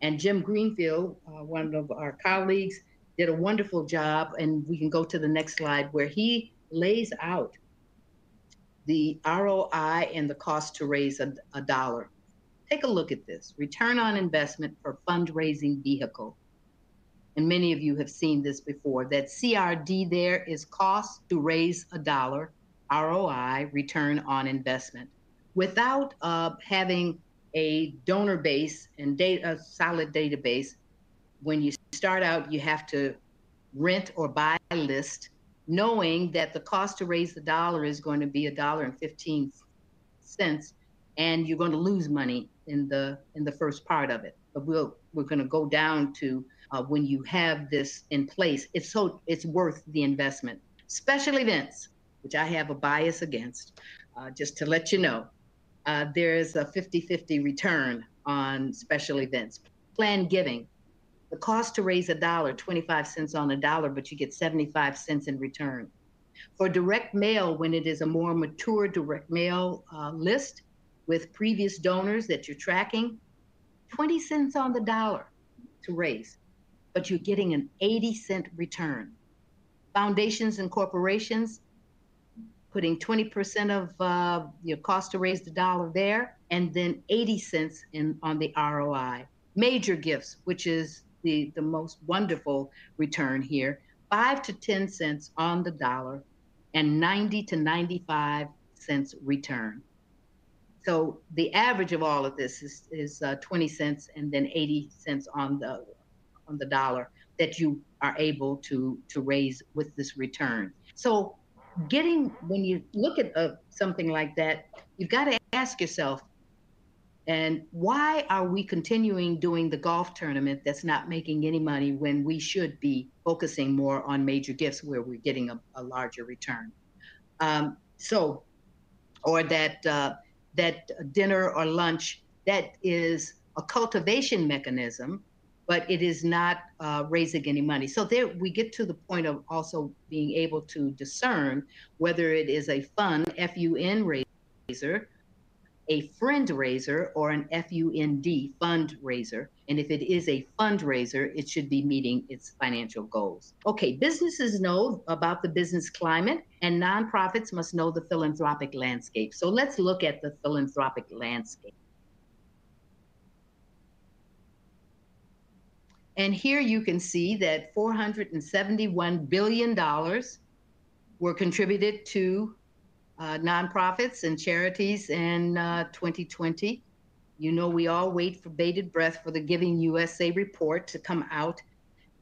And Jim Greenfield, uh, one of our colleagues, did a wonderful job. And we can go to the next slide where he lays out the ROI and the cost to raise a, a dollar. Take a look at this return on investment for fundraising vehicle. And many of you have seen this before. That CRD there is cost to raise a dollar ROI, return on investment, without uh, having a donor base and data, a solid database. When you start out, you have to rent or buy a list, knowing that the cost to raise the dollar is going to be a dollar and 15 cents, and you're going to lose money in the in the first part of it. But we'll we're going to go down to uh, when you have this in place. It's so it's worth the investment. Special events, which I have a bias against, uh, just to let you know, uh, there's a 50-50 return on special events. Planned giving, the cost to raise a dollar, 25 cents on a dollar, but you get 75 cents in return. For direct mail, when it is a more mature direct mail uh, list with previous donors that you're tracking, 20 cents on the dollar to raise, but you're getting an 80 cent return. Foundations and corporations, putting 20% of uh, your cost to raise the dollar there, and then 80 cents in on the ROI. Major gifts, which is the, the most wonderful return here, five to 10 cents on the dollar and 90 to 95 cents return. So the average of all of this is, is uh, 20 cents and then 80 cents on the on the dollar that you are able to to raise with this return. So getting when you look at uh, something like that, you've got to ask yourself, and why are we continuing doing the golf tournament that's not making any money when we should be focusing more on major gifts where we're getting a, a larger return? Um, so, or that uh, that dinner or lunch that is a cultivation mechanism, but it is not uh, raising any money. So there we get to the point of also being able to discern whether it is a fun F-U-N raiser a friend raiser or an FUND fundraiser. And if it is a fundraiser, it should be meeting its financial goals. Okay, businesses know about the business climate, and nonprofits must know the philanthropic landscape. So let's look at the philanthropic landscape. And here you can see that $471 billion were contributed to uh, nonprofits and charities in uh, 2020. You know, we all wait for bated breath for the Giving USA report to come out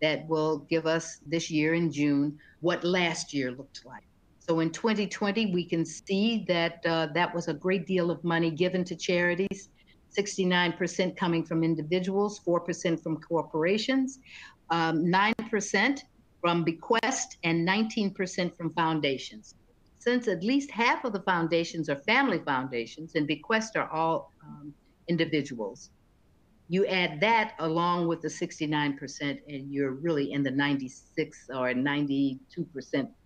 that will give us this year in June what last year looked like. So in 2020, we can see that uh, that was a great deal of money given to charities, 69% coming from individuals, 4% from corporations, um, 9% from bequest, and 19% from foundations since at least half of the foundations are family foundations and bequests are all um, individuals, you add that along with the 69%, and you're really in the 96 or 92%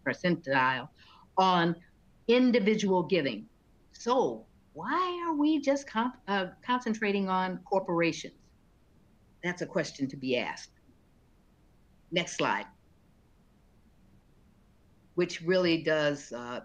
percentile on individual giving. So, why are we just comp- uh, concentrating on corporations? That's a question to be asked. Next slide which really does, uh,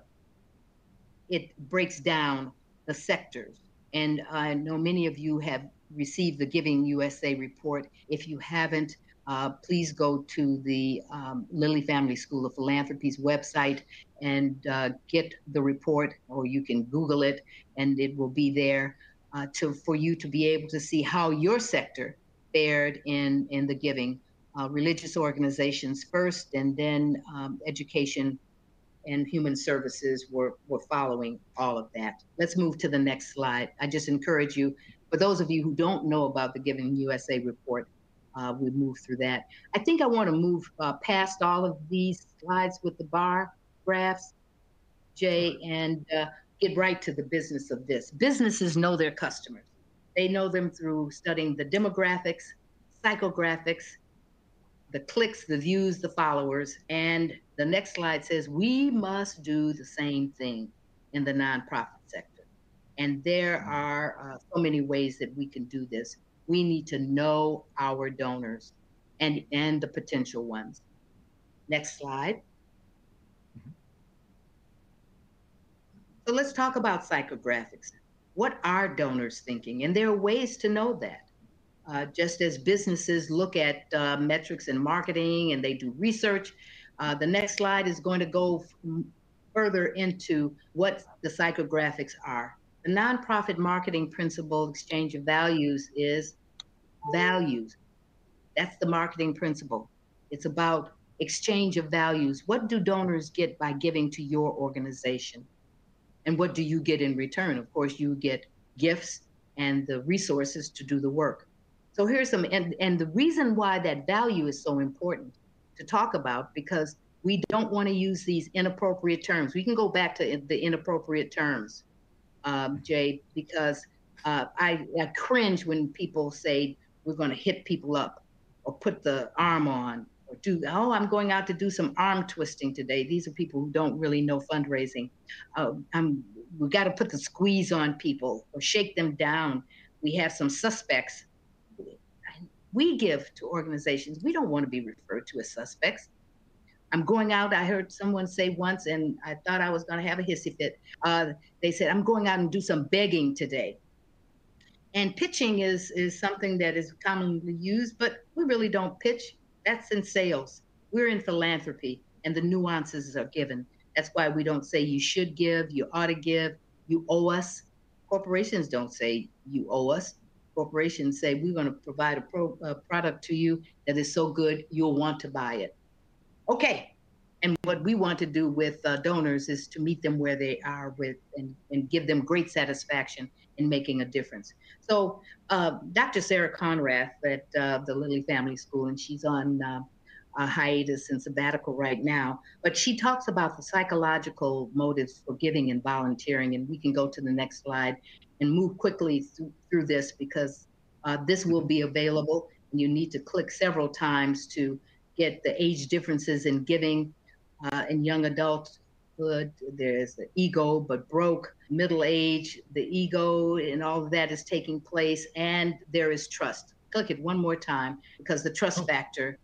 it breaks down the sectors. And I know many of you have received the Giving USA report. If you haven't, uh, please go to the um, Lilly Family School of Philanthropy's website and uh, get the report, or you can Google it, and it will be there uh, to for you to be able to see how your sector fared in in the giving uh, religious organizations first, and then um, education and human services were, were following all of that. Let's move to the next slide. I just encourage you, for those of you who don't know about the Giving USA report, uh, we move through that. I think I want to move uh, past all of these slides with the bar graphs, Jay, and uh, get right to the business of this. Businesses know their customers. They know them through studying the demographics, psychographics, the clicks, the views, the followers. And the next slide says we must do the same thing in the nonprofit sector. And there are uh, so many ways that we can do this. We need to know our donors and, and the potential ones. Next slide. So let's talk about psychographics. What are donors thinking? And there are ways to know that. Uh, just as businesses look at uh, metrics and marketing and they do research, uh, the next slide is going to go further into what the psychographics are. The nonprofit marketing principle exchange of values is values. That's the marketing principle. It's about exchange of values. What do donors get by giving to your organization? And what do you get in return? Of course, you get gifts and the resources to do the work. So here's some, and, and the reason why that value is so important to talk about, because we don't want to use these inappropriate terms. We can go back to the inappropriate terms, um, Jay, because uh, I, I cringe when people say we're going to hit people up or put the arm on or do, oh, I'm going out to do some arm twisting today. These are people who don't really know fundraising. Uh, I'm, we got to put the squeeze on people or shake them down. We have some suspects. We give to organizations. We don't want to be referred to as suspects. I'm going out. I heard someone say once, and I thought I was going to have a hissy fit. Uh, they said, I'm going out and do some begging today. And pitching is, is something that is commonly used, but we really don't pitch. That's in sales. We're in philanthropy, and the nuances are given. That's why we don't say you should give, you ought to give, you owe us. Corporations don't say you owe us. Corporations say we're going to provide a, pro, a product to you that is so good you'll want to buy it. Okay. And what we want to do with uh, donors is to meet them where they are with and, and give them great satisfaction in making a difference. So, uh, Dr. Sara Konrath at uh, the Lilly Family School, and she's on uh, a hiatus and sabbatical right now, but she talks about the psychological motives for giving and volunteering. And we can go to the next slide and move quickly through, through this because uh, this will be available. And you need to click several times to get the age differences in giving uh, in young adulthood. There's the ego but broke, middle age, the ego, and all of that is taking place. And there is trust. Click it one more time because the trust oh. factor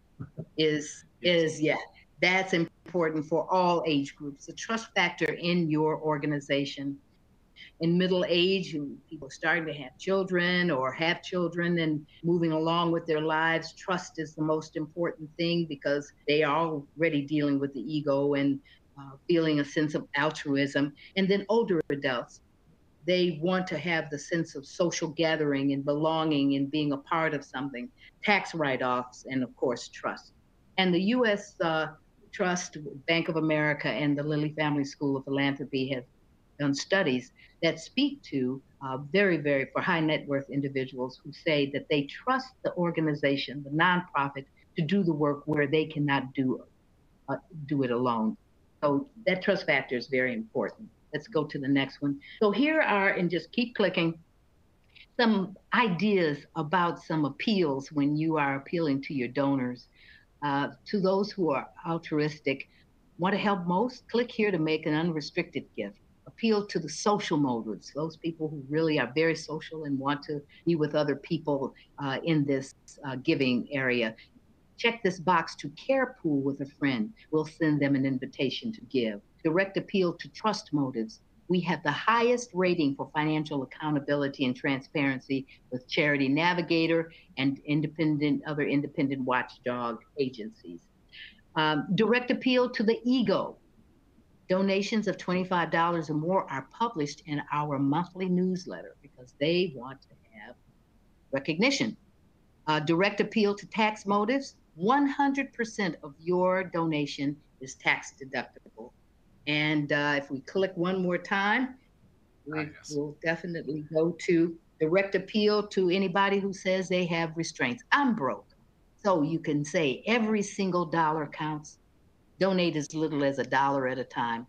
is is yeah that's important for all age groups the trust factor in your organization in middle age and people starting to have children or have children and moving along with their lives trust is the most important thing because they are already dealing with the ego and uh, feeling a sense of altruism. And then older adults they want to have the sense of social gathering and belonging and being a part of something tax write-offs and of course trust. And the u.s uh, trust bank of america and the lilly family school of philanthropy have done studies that speak to uh, very, very, for high net worth individuals who say that they trust the organization, the nonprofit, to do the work where they cannot do, uh, do it alone. So that trust factor is very important. Let's go to the next one. So here are, and just keep clicking, some ideas about some appeals when you are appealing to your donors. Uh, to those who are altruistic, want to help most, click here to make an unrestricted gift appeal to the social motives, those people who really are very social and want to be with other people uh, in this uh, giving area. Check this box to care pool with a friend. We'll send them an invitation to give. Direct appeal to trust motives. We have the highest rating for financial accountability and transparency with Charity Navigator and independent other independent watchdog agencies. Um, direct appeal to the ego. Donations of $25 or more are published in our monthly newsletter because they want to have recognition. Uh, direct appeal to tax motives 100% of your donation is tax deductible. And uh, if we click one more time, we, ah, will definitely go to direct appeal to anybody who says they have restraints. I'm broke. So you can say every single dollar counts donate as little as a dollar at a time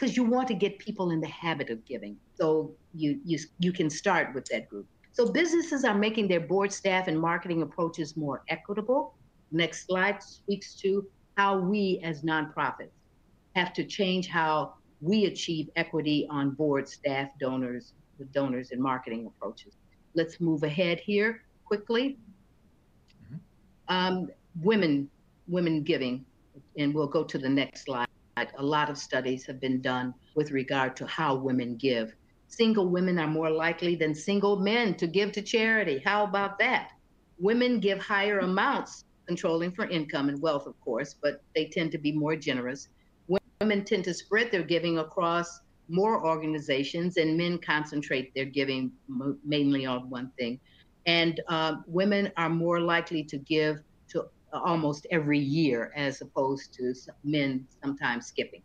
because you want to get people in the habit of giving. So you you you can start with that group. So businesses are making their board staff and marketing approaches more equitable. Next slide speaks to how we as nonprofits have to change how we achieve equity on board staff donors, the donors and marketing approaches. Let's move ahead here quickly. Mm-hmm. Um, women, women giving and we'll go to the next slide. A lot of studies have been done with regard to how women give. Single women are more likely than single men to give to charity. How about that? Women give higher amounts, controlling for income and wealth, of course, but they tend to be more generous. Women tend to spread their giving across more organizations, and men concentrate their giving mainly on one thing. And uh, women are more likely to give almost every year as opposed to men sometimes skipping.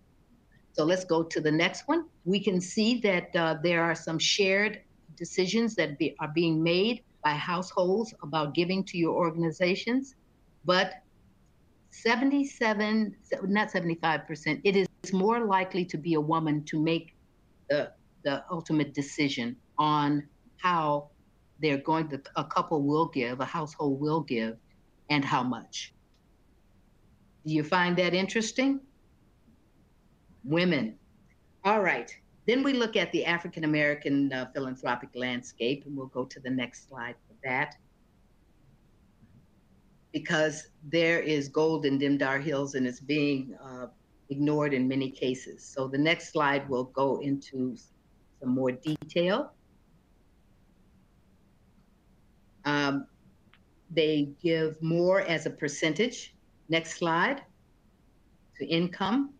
So let's go to the next one. We can see that uh, there are some shared decisions that be, are being made by households about giving to your organizations, but 77, not 75%, it is more likely to be a woman to make the, the ultimate decision on how they're going to, a couple will give, a household will give, and how much. Do you find that interesting? Women. All right. Then we look at the African American uh, philanthropic landscape, and we'll go to the next slide for that. Because there is gold in Dimdar Hills and it's being uh, ignored in many cases. So the next slide will go into some more detail. Um, they give more as a percentage. Next slide to income.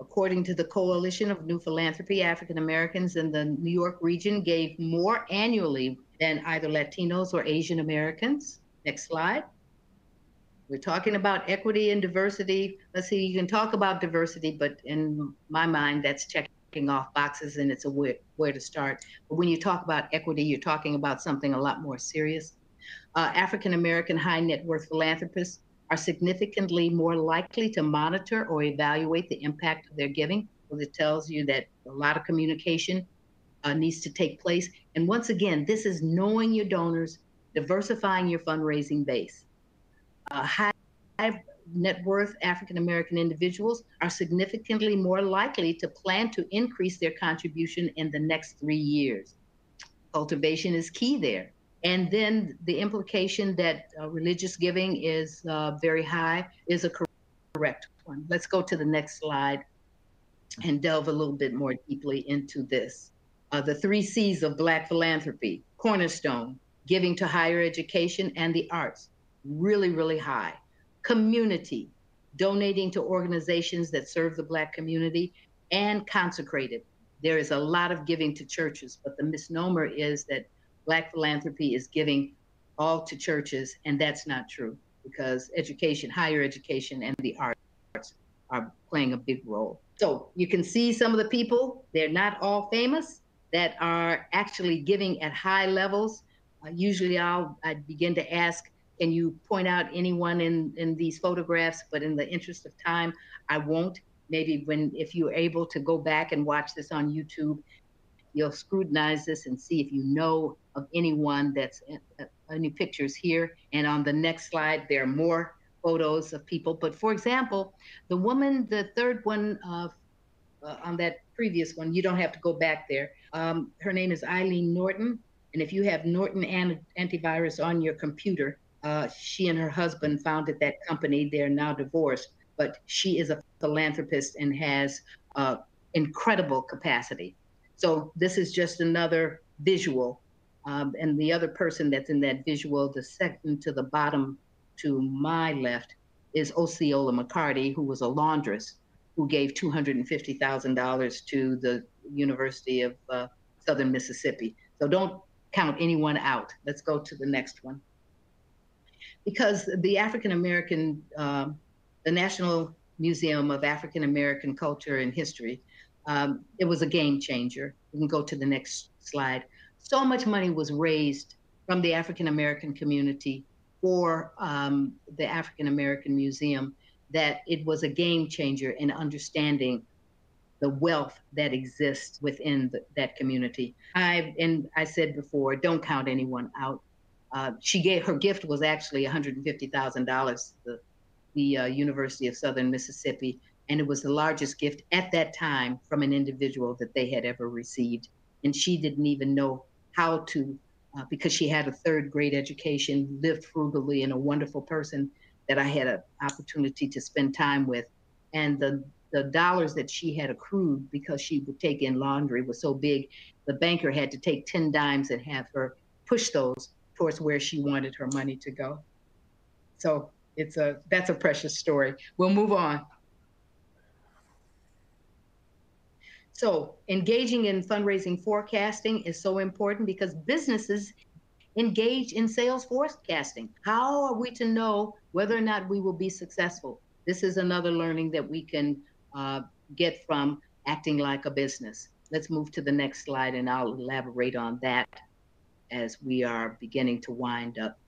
According to the Coalition of New Philanthropy, African Americans in the New York region gave more annually than either Latinos or Asian Americans. Next slide. We're talking about equity and diversity. Let's see, you can talk about diversity, but in my mind, that's checking off boxes and it's a where, where to start. But when you talk about equity, you're talking about something a lot more serious. Uh, African American high net worth philanthropists are significantly more likely to monitor or evaluate the impact of their giving. Because it tells you that a lot of communication uh, needs to take place. And once again, this is knowing your donors, diversifying your fundraising base. Uh, high net worth African American individuals are significantly more likely to plan to increase their contribution in the next three years. Cultivation is key there. And then the implication that uh, religious giving is uh, very high is a correct one. Let's go to the next slide and delve a little bit more deeply into this. Uh, the three C's of Black philanthropy, cornerstone, giving to higher education and the arts, really, really high. Community, donating to organizations that serve the Black community, and consecrated. There is a lot of giving to churches, but the misnomer is that Black philanthropy is giving all to churches, and that's not true because education, higher education, and the arts are playing a big role. So you can see some of the people, they're not all famous, that are actually giving at high levels. Uh, usually I'll I begin to ask, can you point out anyone in, in these photographs? But in the interest of time, I won't. Maybe when, if you're able to go back and watch this on YouTube, you'll scrutinize this and see if you know of anyone that's uh, any pictures here. And on the next slide, there are more photos of people. But for example, the woman, the third one uh, uh, on that previous one, you don't have to go back there. Um, her name is Eileen Norton. And if you have Norton antivirus on your computer, uh, she and her husband founded that company. They're now divorced, but she is a philanthropist and has uh, incredible capacity. So this is just another visual. Um, and the other person that's in that visual, the second to the bottom to my left, is Osceola McCarty, who was a laundress who gave $250,000 to the University of uh, Southern Mississippi. So don't count anyone out. Let's go to the next one. Because the African American, um, the National Museum of African American Culture and History um, it was a game changer. We can go to the next slide. So much money was raised from the African American community for um, the African American Museum that it was a game changer in understanding the wealth that exists within the, that community. I and I said before, don't count anyone out. Uh, she gave her gift was actually $150,000. The the uh, University of Southern Mississippi and it was the largest gift at that time from an individual that they had ever received. And she didn't even know how to, uh, because she had a third grade education, lived frugally, and a wonderful person that I had an opportunity to spend time with. And the the dollars that she had accrued because she would take in laundry was so big, the banker had to take 10 dimes and have her push those towards where she wanted her money to go. So it's a that's a precious story. We'll move on. So engaging in fundraising forecasting is so important because businesses engage in sales forecasting. How are we to know whether or not we will be successful? This is another learning that we can uh, get from acting like a business. let's move to the next slide and I'll elaborate on that as we are beginning to wind up.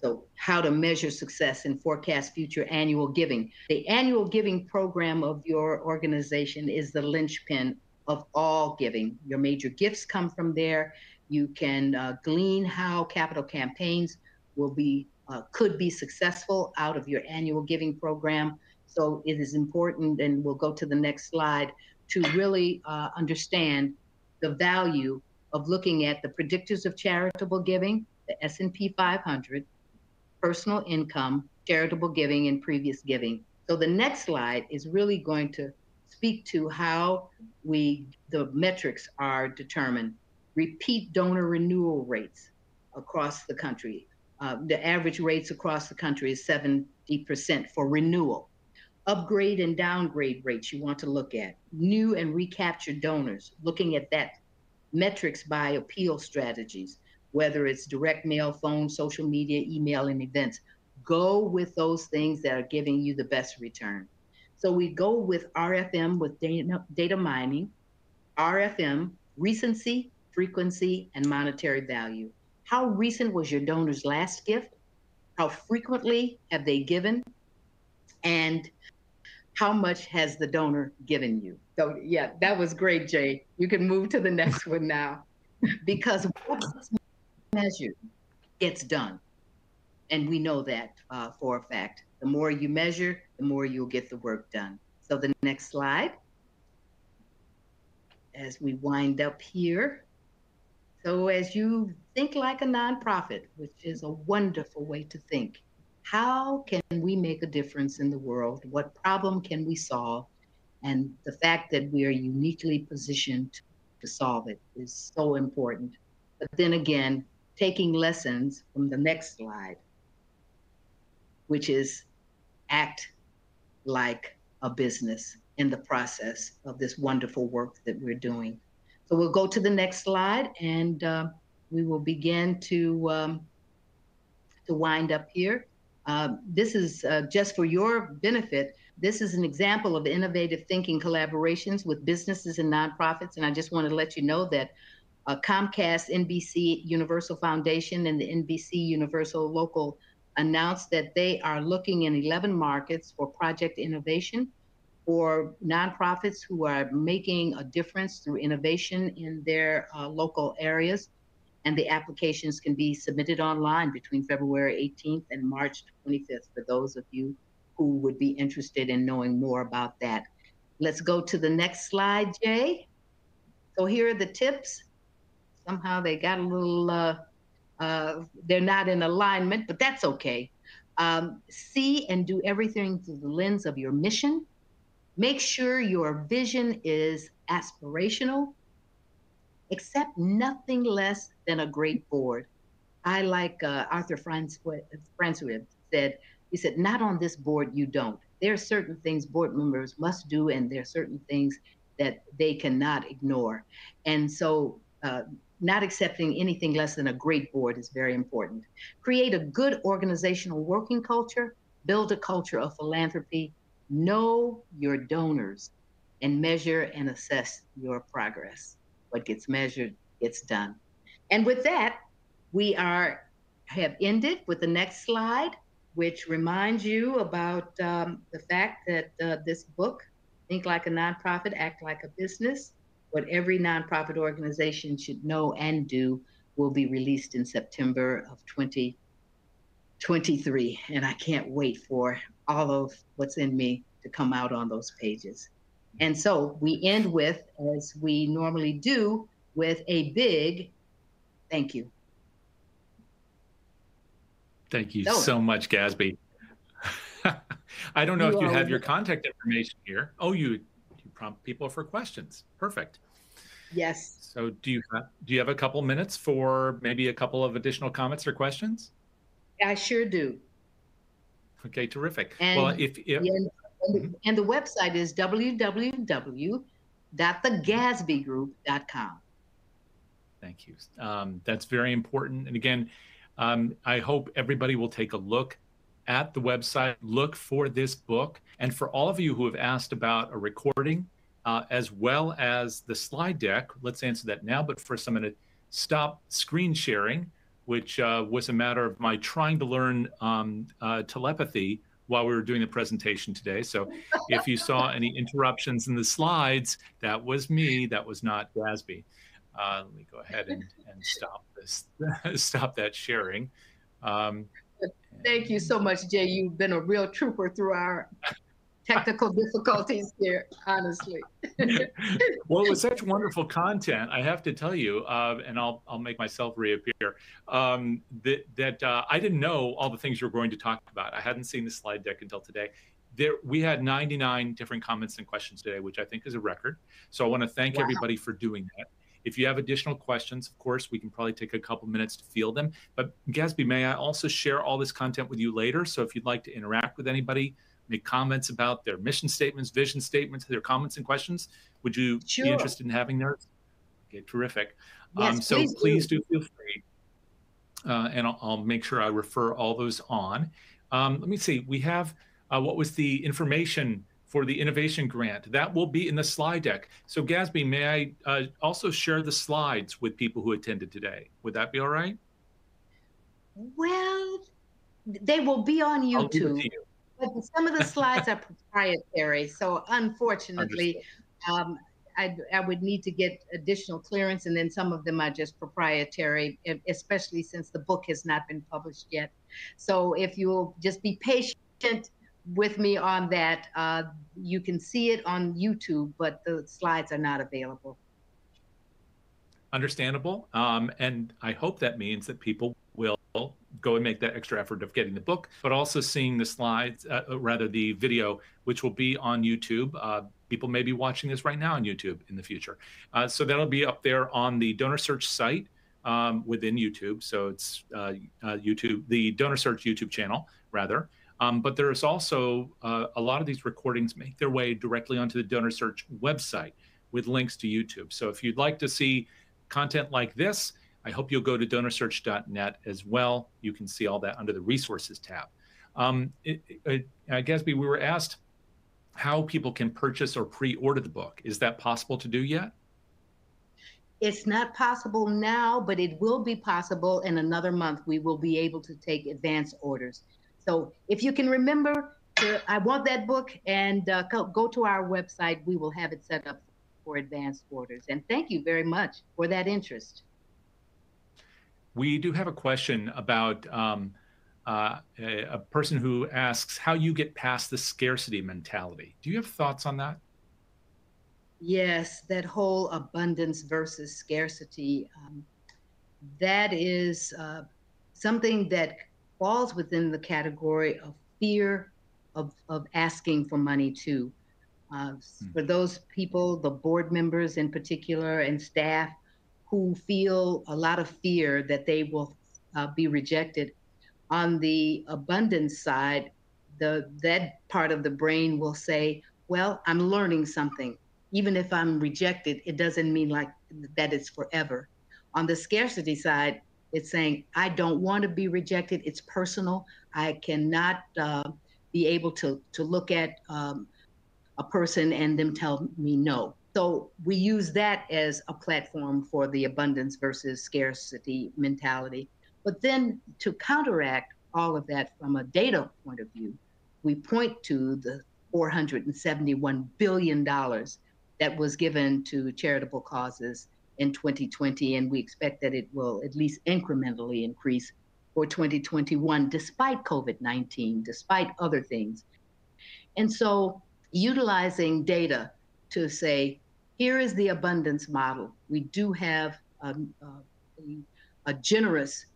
So, how to measure success and forecast future annual giving. The annual giving program of your organization is the linchpin of all giving. Your major gifts come from there. You can uh, glean how capital campaigns will be uh, could be successful out of your annual giving program. So it is important, and we'll go to the next slide to really uh, understand the value of looking at the predictors of charitable giving, the S&P 500, personal income, charitable giving, and previous giving. So the next slide is really going to speak to how we the metrics are determined. Repeat donor renewal rates across the country. Uh, the average rates across the country is 70% for renewal. Upgrade and downgrade rates you want to look at. New and recaptured donors, looking at that metrics by appeal strategies, whether it's direct mail, phone, social media, email, and events. Go with those things that are giving you the best return. So we go with RFM with data, data mining, RFM, recency, frequency, and monetary value. How recent was your donor's last gift? How frequently have they given? And how much has the donor given you? So, yeah, that was great, Jay. You can move to the next one now because what's measured gets done. And we know that uh, for a fact. The more you measure, the more you'll get the work done. So the next slide, as we wind up here. So as you think like a nonprofit, which is a wonderful way to think, how can we make a difference in the world? What problem can we solve? And the fact that we are uniquely positioned to solve it is so important. But then again, taking lessons from the next slide, which is act like a business in the process of this wonderful work that we're doing. So we'll go to the next slide and uh, we will begin to, um, to wind up here. Uh, this is uh, just for your benefit. This is an example of innovative thinking collaborations with businesses and nonprofits. And I just want to let you know that uh, Comcast, NBC Universal Foundation, and the NBC Universal Local announced that they are looking in 11 markets for project innovation for nonprofits who are making a difference through innovation in their uh, local areas. And the applications can be submitted online between February 18th and March 25th for those of you who would be interested in knowing more about that. Let's go to the next slide, Jay. So here are the tips. Somehow they got a little uh, uh, they're not in alignment, but that's okay. Um, see and do everything through the lens of your mission. Make sure your vision is aspirational. Accept nothing less than a great board. I like uh, Arthur Francois said, he said, not on this board, you don't. There are certain things board members must do, and there are certain things that they cannot ignore. And so uh, not accepting anything less than a great board is very important. Create a good organizational working culture, build a culture of philanthropy, know your donors, and measure and assess your progress. What gets measured gets done. And with that, we are have ended with the next slide, which reminds you about um, the fact that uh, this book, Think Like a Nonprofit, Act Like a Business, what every nonprofit organization should know and do will be released in September of 2023. And I can't wait for all of what's in me to come out on those pages. And so we end with, as we normally do, with a big thank you. Thank you so, so much, Gasby. I don't know you if you have your contact information here. Oh, you prompt people for questions. Perfect. Yes. So do you have, do you have a couple minutes for maybe a couple of additional comments or questions? I sure do. Okay, terrific. And, well, if, if and, mm-hmm. and the website is www.thegasbygroup.com. Thank you. Um, that's very important. And again, um, I hope everybody will take a look at the website, look for this book. And for all of you who have asked about a recording, uh, as well as the slide deck. Let's answer that now. But first, I'm going to stop screen sharing, which uh, was a matter of my trying to learn um, uh, telepathy while we were doing the presentation today. So if you saw any interruptions in the slides, that was me. That was not Gasby. Uh, let me go ahead and, and stop this, stop that sharing. Um, Thank you so much, Jay. You've been a real trooper through our technical difficulties here, honestly. well, it was such wonderful content, I have to tell you, uh, and I'll I'll make myself reappear. Um, that that uh, I didn't know all the things you were going to talk about. I hadn't seen the slide deck until today. There, we had 99 different comments and questions today, which I think is a record. So I want to thank wow. everybody for doing that. If you have additional questions, of course, we can probably take a couple minutes to field them. But Gasby, may I also share all this content with you later? So if you'd like to interact with anybody, make comments about their mission statements, vision statements, their comments and questions, would you sure. be interested in having those? Okay, terrific. Yes, um, so please, please do. do. feel free. Uh, and I'll, I'll, make sure I refer all those on. Um, let me see. We have uh, what was the information for the innovation grant. That will be in the slide deck. So Gasby, may I uh, also share the slides with people who attended today? Would that be all right? Well, they will be on YouTube. You. But some of the slides are proprietary. So unfortunately, um, I, I, would need to get additional clearance, and then some of them are just proprietary, especially since the book has not been published yet. So if you'll just be patient with me on that. Uh, you can see it on YouTube, but the slides are not available. Understandable. Um, and I hope that means that people will go and make that extra effort of getting the book, but also seeing the slides, uh, uh, rather the video, which will be on YouTube. Uh, people may be watching this right now on YouTube in the future. Uh, so that'll be up there on the DonorSearch site um, within YouTube. So it's uh, uh, YouTube, the DonorSearch YouTube channel, rather. Um, but there's also uh, a lot of these recordings make their way directly onto the DonorSearch website with links to YouTube. So if you'd like to see content like this, I hope you'll go to donorsearch.net as well. You can see all that under the resources tab. Um, it, it, uh, Gasby, we were asked how people can purchase or pre-order the book. Is that possible to do yet? It's not possible now, but it will be possible in another month. We will be able to take advance orders. So if you can remember, to, I want that book, and uh, go, go to our website. We will have it set up for advance orders. And thank you very much for that interest. We do have a question about um, uh, a, a, person who asks how you get past the scarcity mentality. Do you have thoughts on that? Yes, that whole abundance versus scarcity. Um, that is uh, something that falls within the category of fear of, of asking for money too. Uh, mm. For those people, the board members in particular and staff who feel a lot of fear that they will uh, be rejected. On the abundance side, the that part of the brain will say, "Well, I'm learning something. Even if I'm rejected, it doesn't mean like that it's forever." On the scarcity side, it's saying, I don't want to be rejected. It's personal. I cannot uh, be able to, to look at um, a person and them tell me no. So we use that as a platform for the abundance versus scarcity mentality. But then to counteract all of that from a data point of view, we point to the $471 billion that was given to charitable causes in 2020, and we expect that it will at least incrementally increase for 2021, despite COVID 19, despite other things. And so, utilizing data to say, here is the abundance model. We do have um, uh, a, generous,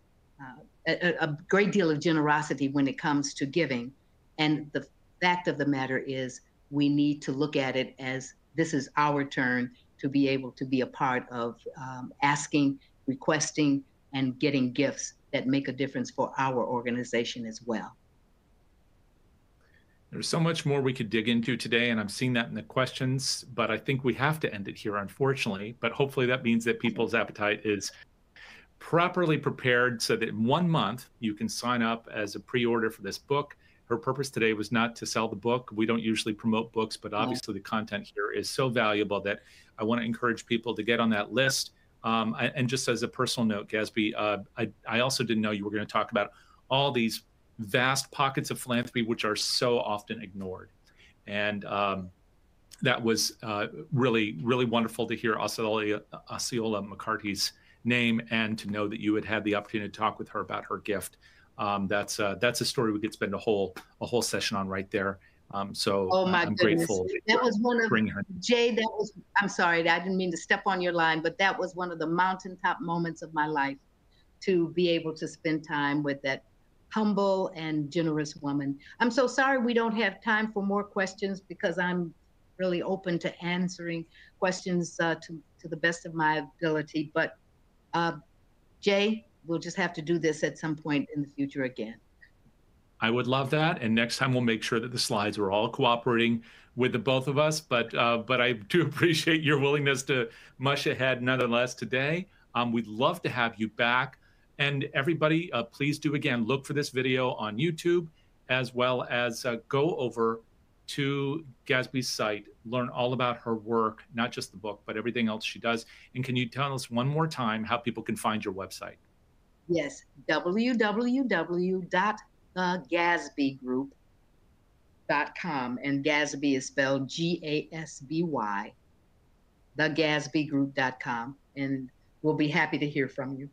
uh, a, a great deal of generosity when it comes to giving. And the fact of the matter is, we need to look at it as this is our turn to be able to be a part of um, asking, requesting, and getting gifts that make a difference for our organization as well. There's so much more we could dig into today, and I'm seeing that in the questions, but I think we have to end it here, unfortunately. But hopefully, that means that people's appetite is properly prepared so that in one month you can sign up as a pre order for this book. Her purpose today was not to sell the book. We don't usually promote books, but obviously the content here is so valuable that I want to encourage people to get on that list. Um, I, and just as a personal note, Gasby, uh, I, I also didn't know you were going to talk about all these vast pockets of philanthropy which are so often ignored. And um, that was uh, really, really wonderful to hear Osceola, Osceola McCarty's name and to know that you had had the opportunity to talk with her about her gift. Um, that's uh, that's a story we could spend a whole a whole session on right there. Um, so oh my I'm goodness. grateful. That was one of Jay. That was I'm sorry, I didn't mean to step on your line, but that was one of the mountaintop moments of my life to be able to spend time with that humble and generous woman. I'm so sorry we don't have time for more questions because I'm really open to answering questions uh, to to the best of my ability. But uh, Jay, we'll just have to do this at some point in the future again. I would love that, and next time we'll make sure that the slides are all cooperating with the both of us. But uh, but I do appreciate your willingness to mush ahead nonetheless today. Um, we'd love to have you back, and everybody, uh, please do again look for this video on YouTube, as well as uh, go over to Gasby's site, learn all about her work, not just the book, but everything else she does. And can you tell us one more time how people can find your website? Yes, www.thegasbygroup.com. And Gasby is spelled G A S B Y, thegasbygroup.com. And we'll be happy to hear from you.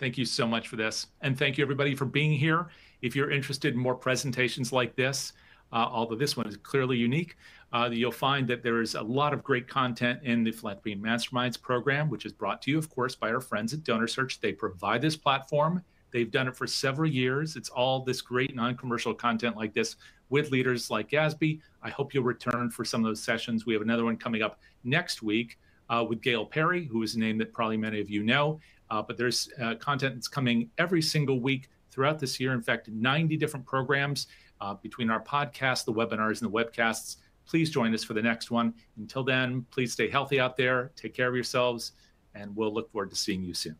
Thank you so much for this. And thank you, everybody, for being here. If you're interested in more presentations like this, uh, although this one is clearly unique. Uh, you'll find that there is a lot of great content in the Philanthropy Masterminds program, which is brought to you, of course, by our friends at DonorSearch. They provide this platform. They've done it for several years. It's all this great non-commercial content like this with leaders like Gasby. I hope you'll return for some of those sessions. We have another one coming up next week uh, with Gail Perry, who is a name that probably many of you know. Uh, but there's uh, content that's coming every single week throughout this year. In fact, 90 different programs uh, between our podcast, the webinars, and the webcasts. Please join us for the next one. Until then, please stay healthy out there, take care of yourselves, and we'll look forward to seeing you soon.